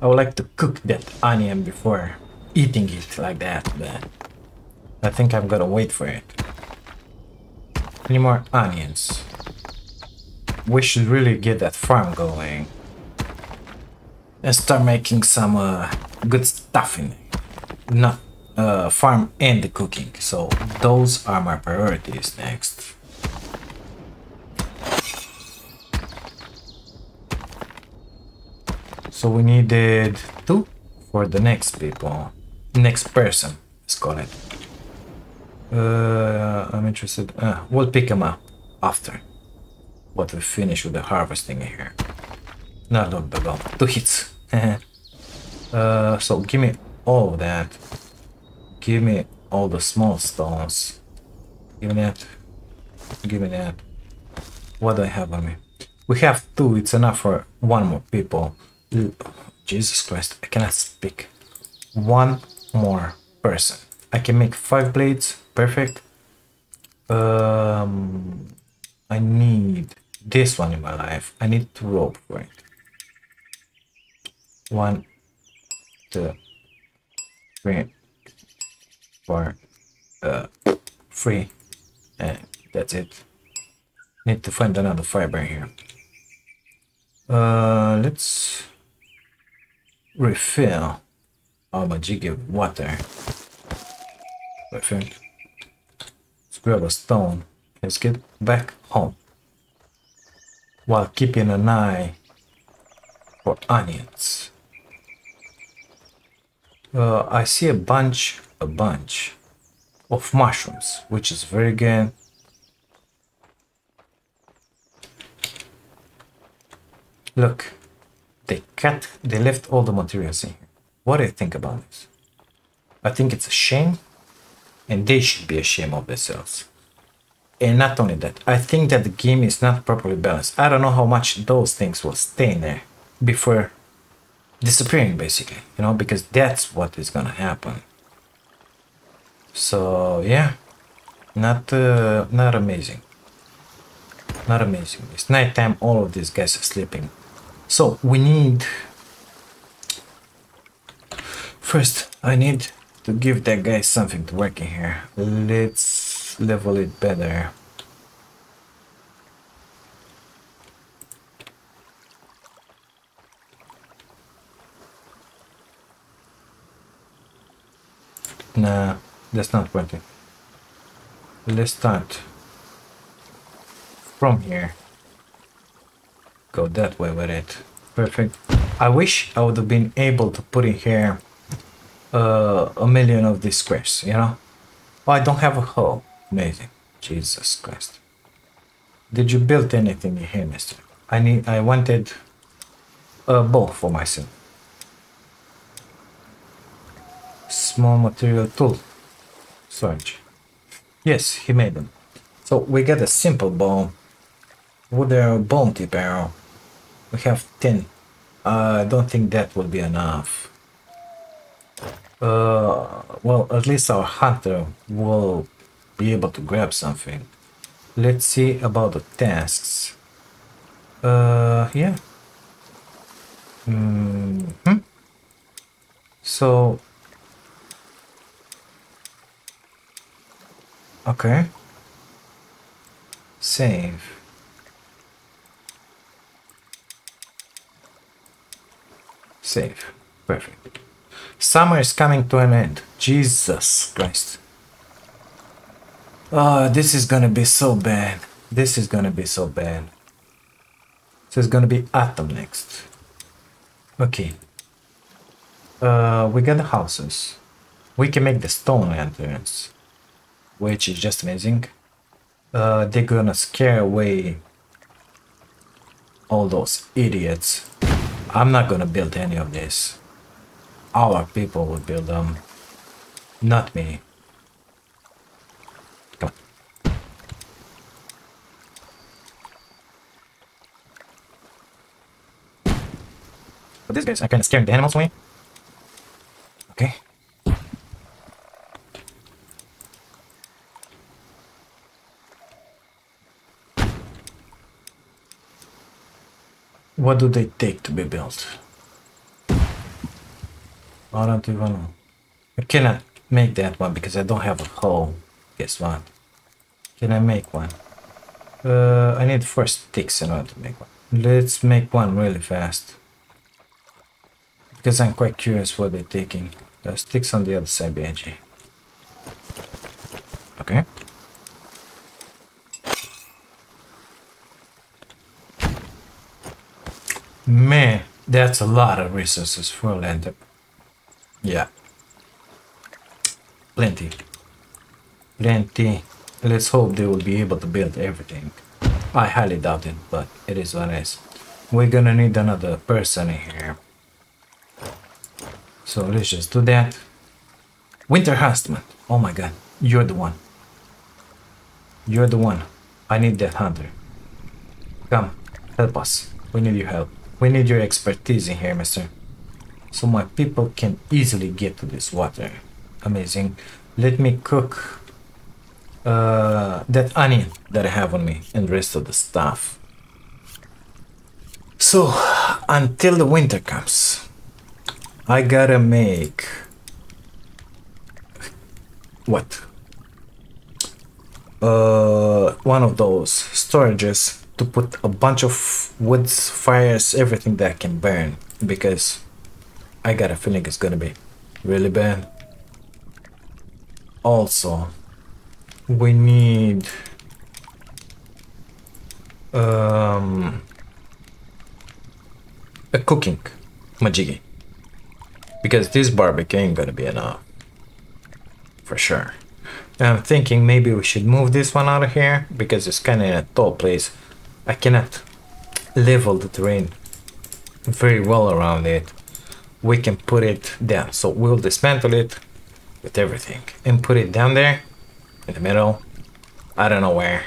I would like to cook that onion before eating it like that, but I think I'm gonna wait for it. Any more onions? We should really get that farm going. And start making some uh, good stuff in it. Not uh, farm and the cooking. So those are my priorities next. So we needed two for the next people. Next person, let's call it. Uh, I'm interested. Uh, we'll pick them up after. What we finish with the harvesting here. No, no, no, no. Two hits. *laughs* uh, so give me all that. Give me all the small stones. Give me that. Give me that. What do I have on me? We have two. It's enough for one more people. Jesus Christ, I cannot speak. One more person. I can make five blades. Perfect. Um, I need this one in my life. I need two rope for it. One, two, three, four, uh, three, and that's it. Need to find another fiber here. Uh, let's refill our majiggy water. Perfect. Let's grab a stone. Let's get back home. While keeping an eye for onions. Uh, I see a bunch, a bunch of mushrooms, which is very good. Look, they cut, they left all the materials in here. What do you think about this? I think it's a shame, and they should be ashamed of themselves. And not only that, I think that the game is not properly balanced. I don't know how much those things will stay in there before disappearing, basically, you know, because that's what is gonna happen. So, yeah, not, uh, not amazing. Not amazing. It's nighttime, all of these guys are sleeping. So we need... First, I need to give that guy something to work in here. Let's level it better. Nah, that's not working. Let's start from here go that way with it. Perfect. I wish I would have been able to put in here uh, a million of these squares, you know? Oh, I don't have a hoe. Amazing. Jesus Christ. Did you build anything in here, mister? I need, I wanted a bow for myself. Small material tool. Storage. Yes, he made them. So we get a simple bow with a bounty barrel. We have 10. Uh, I don't think that will be enough. Uh, well, at least our hunter will be able to grab something. Let's see about the tasks. Uh, yeah. Mm hmm. So. Okay. Save. Save. Perfect. Summer is coming to an end. Jesus Christ. Oh, this is gonna be so bad. This is gonna be so bad. So it's gonna be Atom next. Okay. Uh, we got the houses. We can make the stone lanterns, which is just amazing. Uh, they're gonna scare away all those idiots I'm not gonna build any of this. Our people will build them. Not me. But these guys are kind of scaring the animals away. Okay. What do they take to be built? I don't even know. I cannot make that one because I don't have a hole. Guess what? Can I make one? Uh, I need four sticks in order to make one. Let's make one really fast. Because I'm quite curious what they're taking. The sticks on the other side, BG. Okay. Man, that's a lot of resources for a lander. Yeah. Plenty. Plenty. Let's hope they will be able to build everything. I highly doubt it, but it is what it is. We're gonna need another person here. So let's just do that. Winter Huntsman. Oh my god, you're the one. You're the one. I need that hunter. Come, help us. We need your help. We need your expertise in here, mister. So my people can easily get to this water. Amazing. Let me cook uh, that onion that I have on me and rest of the stuff. So, until the winter comes, I gotta make... What? Uh, one of those storages to put a bunch of woods, fires, everything that can burn because I got a feeling it's gonna be really bad. Also, we need um, a cooking majiggy because this barbecue ain't gonna be enough for sure. I'm thinking maybe we should move this one out of here because it's kind of in a tall place I cannot level the terrain very well around it. We can put it down. So we'll dismantle it with everything and put it down there in the middle. I don't know where.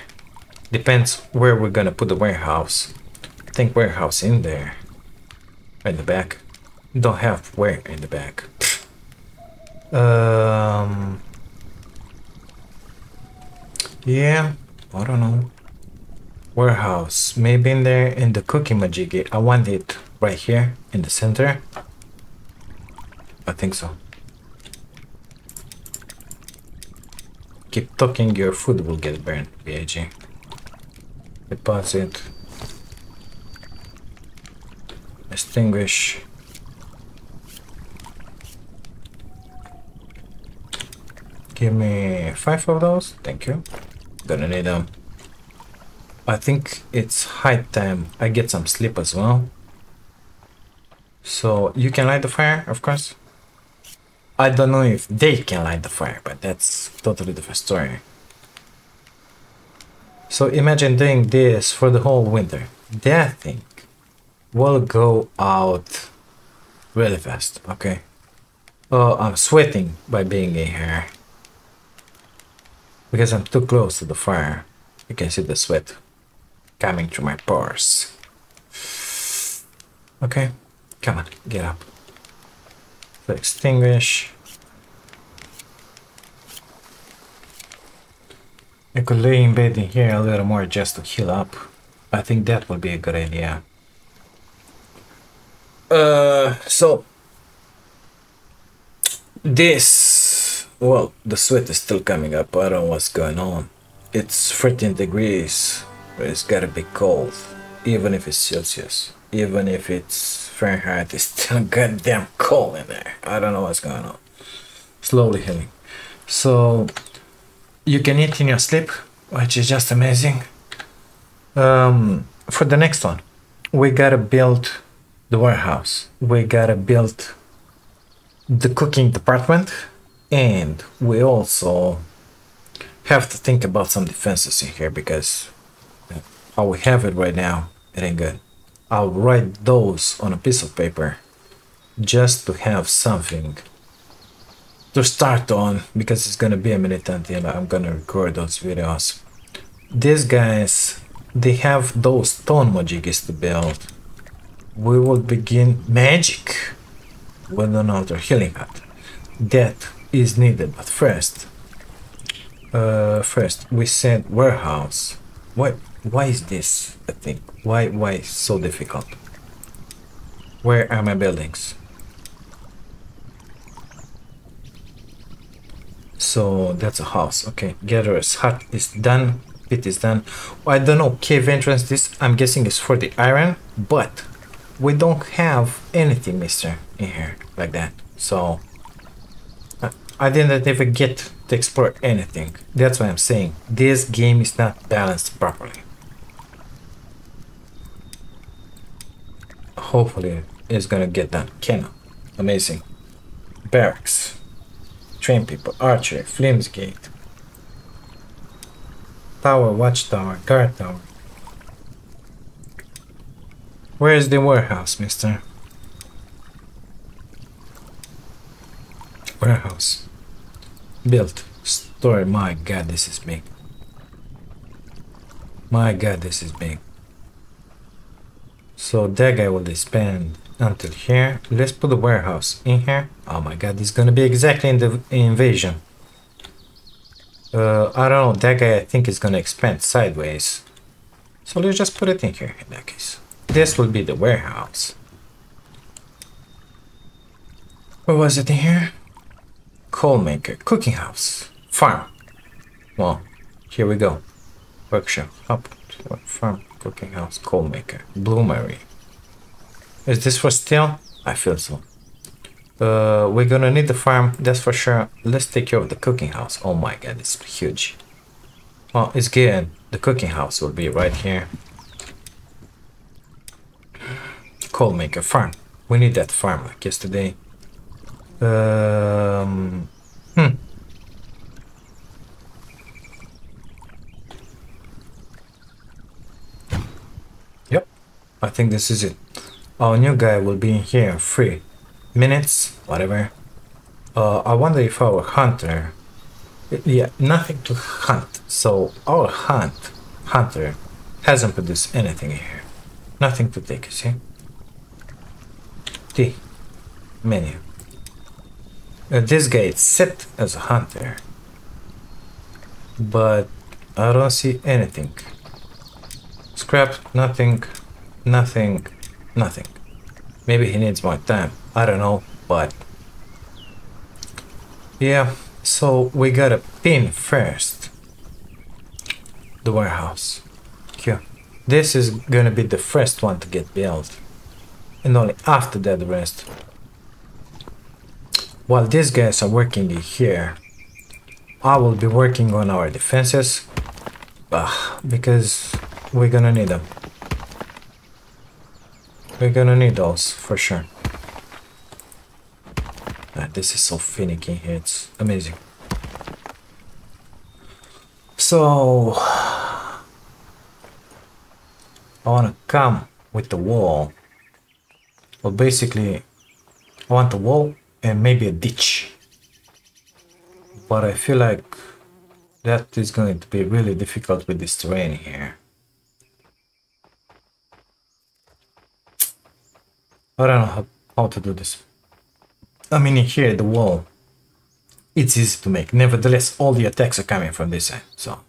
Depends where we're gonna put the warehouse. I think warehouse in there. In the back. Don't have where in the back. *sighs* um. Yeah, I don't know warehouse. Maybe in there in the cooking majiggy. I want it right here in the center. I think so. Keep talking, your food will get burned, BAG. Deposit. Extinguish. Give me five of those. Thank you. Gonna need them. I think it's high time I get some sleep as well. So you can light the fire, of course. I don't know if they can light the fire, but that's totally different story. So imagine doing this for the whole winter. That thing will go out really fast, okay? Oh, I'm sweating by being in here. Because I'm too close to the fire. You can see the sweat coming through my pores. Okay, come on, get up. Extinguish. I could lay in bed in here a little more just to heal up. I think that would be a good idea. Uh, so this, well, the sweat is still coming up. I don't know what's going on. It's 13 degrees it's gotta be cold, even if it's Celsius. Even if it's Fahrenheit, it's still *laughs* goddamn cold in there. I don't know what's going on. Slowly healing. So, you can eat in your sleep, which is just amazing. Um, for the next one, we gotta build the warehouse. We gotta build the cooking department, and we also have to think about some defenses in here because how we have it right now, it ain't good. I'll write those on a piece of paper just to have something to start on because it's gonna be a minute until I'm gonna record those videos. These guys, they have those stone majiggies to build. We will begin magic with another healing hut. That is needed, but first, uh, first we said warehouse. What? Why is this a thing? Why why so difficult? Where are my buildings? So that's a house. Okay, gatherer's hut is done. Pit is done. I don't know. Cave entrance. This I'm guessing is for the iron, but we don't have anything, Mister, in here like that. So I didn't ever get to explore anything. That's why I'm saying this game is not balanced properly. Hopefully, it's gonna get done. Kenna, amazing. Barracks train people, archery, flames gate, tower, watchtower, guard tower. Where is the warehouse, mister? Warehouse. Built. Story. My god, this is big. My god, this is big. So that guy will expand until here. Let's put the warehouse in here. Oh my god, it's gonna be exactly in the invasion. Uh, I don't know, that guy I think is gonna expand sideways. So let's just put it in here in that case. This will be the warehouse. What was it in here? Coal maker, cooking house, farm. Well, here we go. Workshop, up, farm, cooking house, coal maker, bloomery. Is this for steel? I feel so. Uh, we're gonna need the farm, that's for sure. Let's take care of the cooking house. Oh my god, it's huge. Well, it's good. The cooking house will be right here. Coal maker farm. We need that farm like yesterday. Um, hmm. I think this is it. Our new guy will be in here in three minutes, whatever. Uh, I wonder if our hunter... Yeah, nothing to hunt. So our hunt, hunter, hasn't produced anything here. Nothing to take, you see? T. Menu. Uh, this guy is set as a hunter. But I don't see anything. Scrap, nothing, nothing, Nothing. Maybe he needs more time. I don't know, but... Yeah, so we gotta pin first. The warehouse. Here. This is gonna be the first one to get built. And only after that the rest. While these guys are working here, I will be working on our defenses. Uh, because we're gonna need them. We're gonna need those for sure. Ah, this is so finicky here, it's amazing. So I wanna come with the wall. Well basically I want a wall and maybe a ditch. But I feel like that is going to be really difficult with this terrain here. I don't know how, how to do this. I mean, here, the wall, it's easy to make. Nevertheless, all the attacks are coming from this side, so...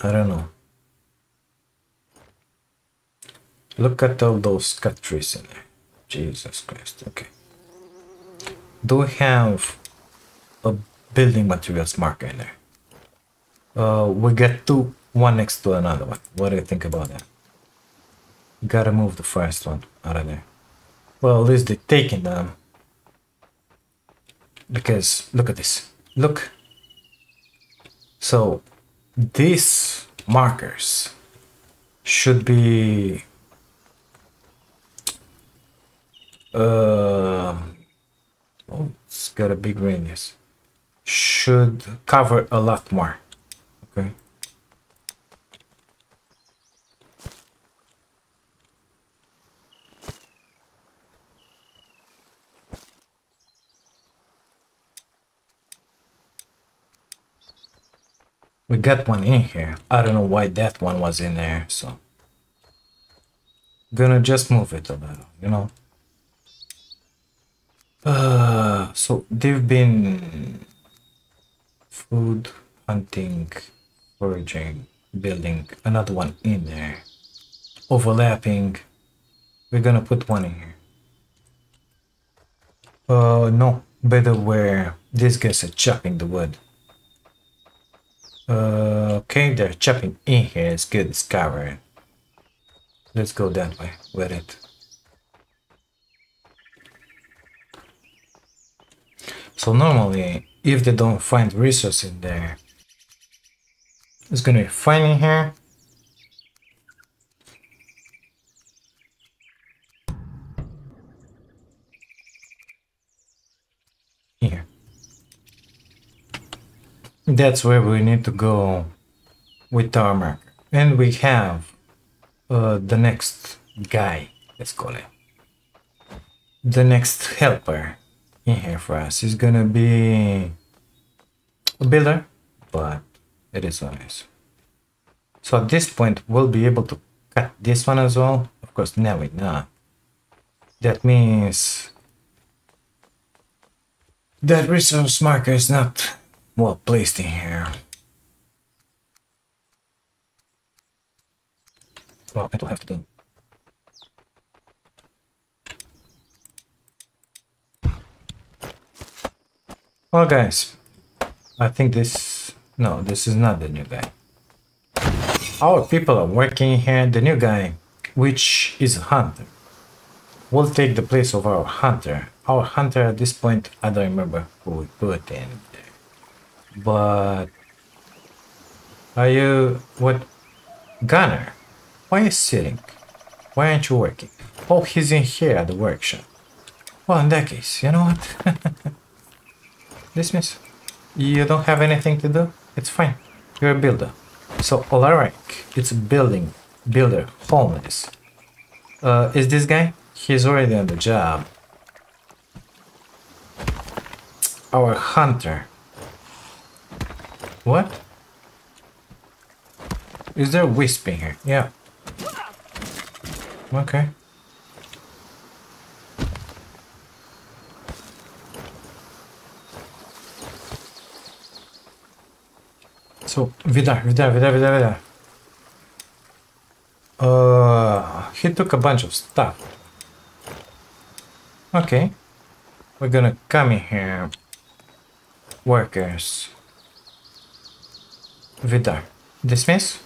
I don't know. Look at all those cut trees in there. Jesus Christ, okay. Do we have a building materials marker in there? Uh, we get two, one next to another one. What do you think about that? Gotta move the first one out of there. Well, at least they're taking them. Because, look at this. Look. So, these markers should be... Uh, oh, it's got a big radius. Should cover a lot more. Okay. We got one in here. I don't know why that one was in there, so... Gonna just move it a little, you know? Uh, so they've been... Food, hunting, foraging, building another one in there. Overlapping. We're gonna put one in here. Uh, no. better where these guys are chopping the wood. Uh, okay, they're chopping in here. It's good discovery. Let's go that way with it. So normally, if they don't find resources in there, it's gonna be fine in. Here. That's where we need to go with marker. And we have uh, the next guy, let's call it. The next helper in here for us is gonna be a builder, but it is is. So at this point, we'll be able to cut this one as well. Of course, now we not. That means that resource marker is not well placed in here. Well, I don't have to do. Well, guys, I think this... No, this is not the new guy. Our people are working here. The new guy, which is a hunter, will take the place of our hunter. Our hunter at this point, I don't remember who we put in. But... Are you... What? Gunner? Why are you sitting? Why aren't you working? Oh, he's in here at the workshop. Well, in that case, you know what? *laughs* Dismiss. You don't have anything to do? It's fine. You're a builder. So Alaric, it's building builder, homeless. Uh, is this guy? He's already on the job. Our hunter. What? Is there whispering here? Yeah. Okay. So, Vidar, Vidar, Vidar, Vidar, Vidar. Uh, he took a bunch of stuff. Okay. We're gonna come in here. Workers. Vidar. Dismiss?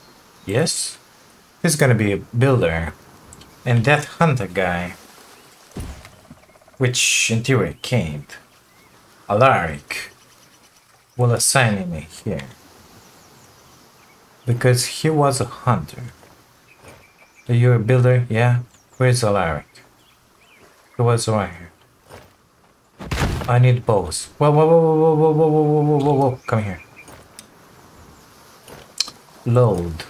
Yes. He's gonna be a builder. And that hunter guy, which in theory can't, Alaric, will assign me here. Because he was a hunter. Are you a builder? Yeah? Where's Alaric? He was right here. I need bows. Whoa, whoa, whoa, whoa, whoa, whoa, whoa, whoa, whoa, whoa, whoa, come here. Load.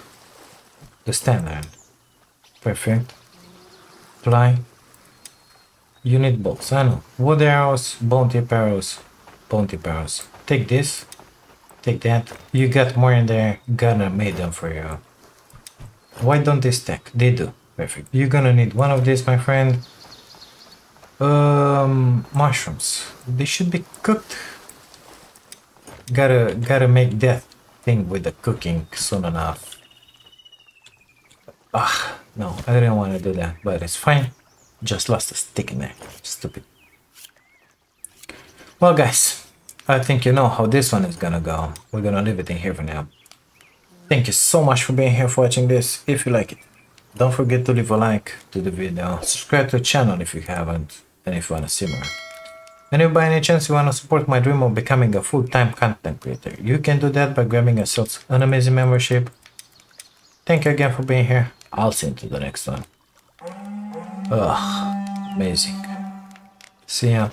The standard. Perfect. Apply. Unit box. I know. Wood arrows, bounty arrows, bounty arrows. Take this. Take that. You got more in there. Gonna made them for you. Why don't they stack? They do. Perfect. You're gonna need one of these, my friend. Um, mushrooms. They should be cooked. Gotta, gotta make that thing with the cooking soon enough. Ah, no, I didn't want to do that, but it's fine. Just lost a stick in there. Stupid. Well, guys, I think you know how this one is gonna go. We're gonna leave it in here for now. Thank you so much for being here for watching this. If you like it, don't forget to leave a like to the video. Subscribe to the channel if you haven't, and if you wanna see more. And if by any chance you wanna support my dream of becoming a full-time content creator, you can do that by grabbing yourself an amazing membership. Thank you again for being here. I'll see you to the next one. Ugh, amazing. See ya.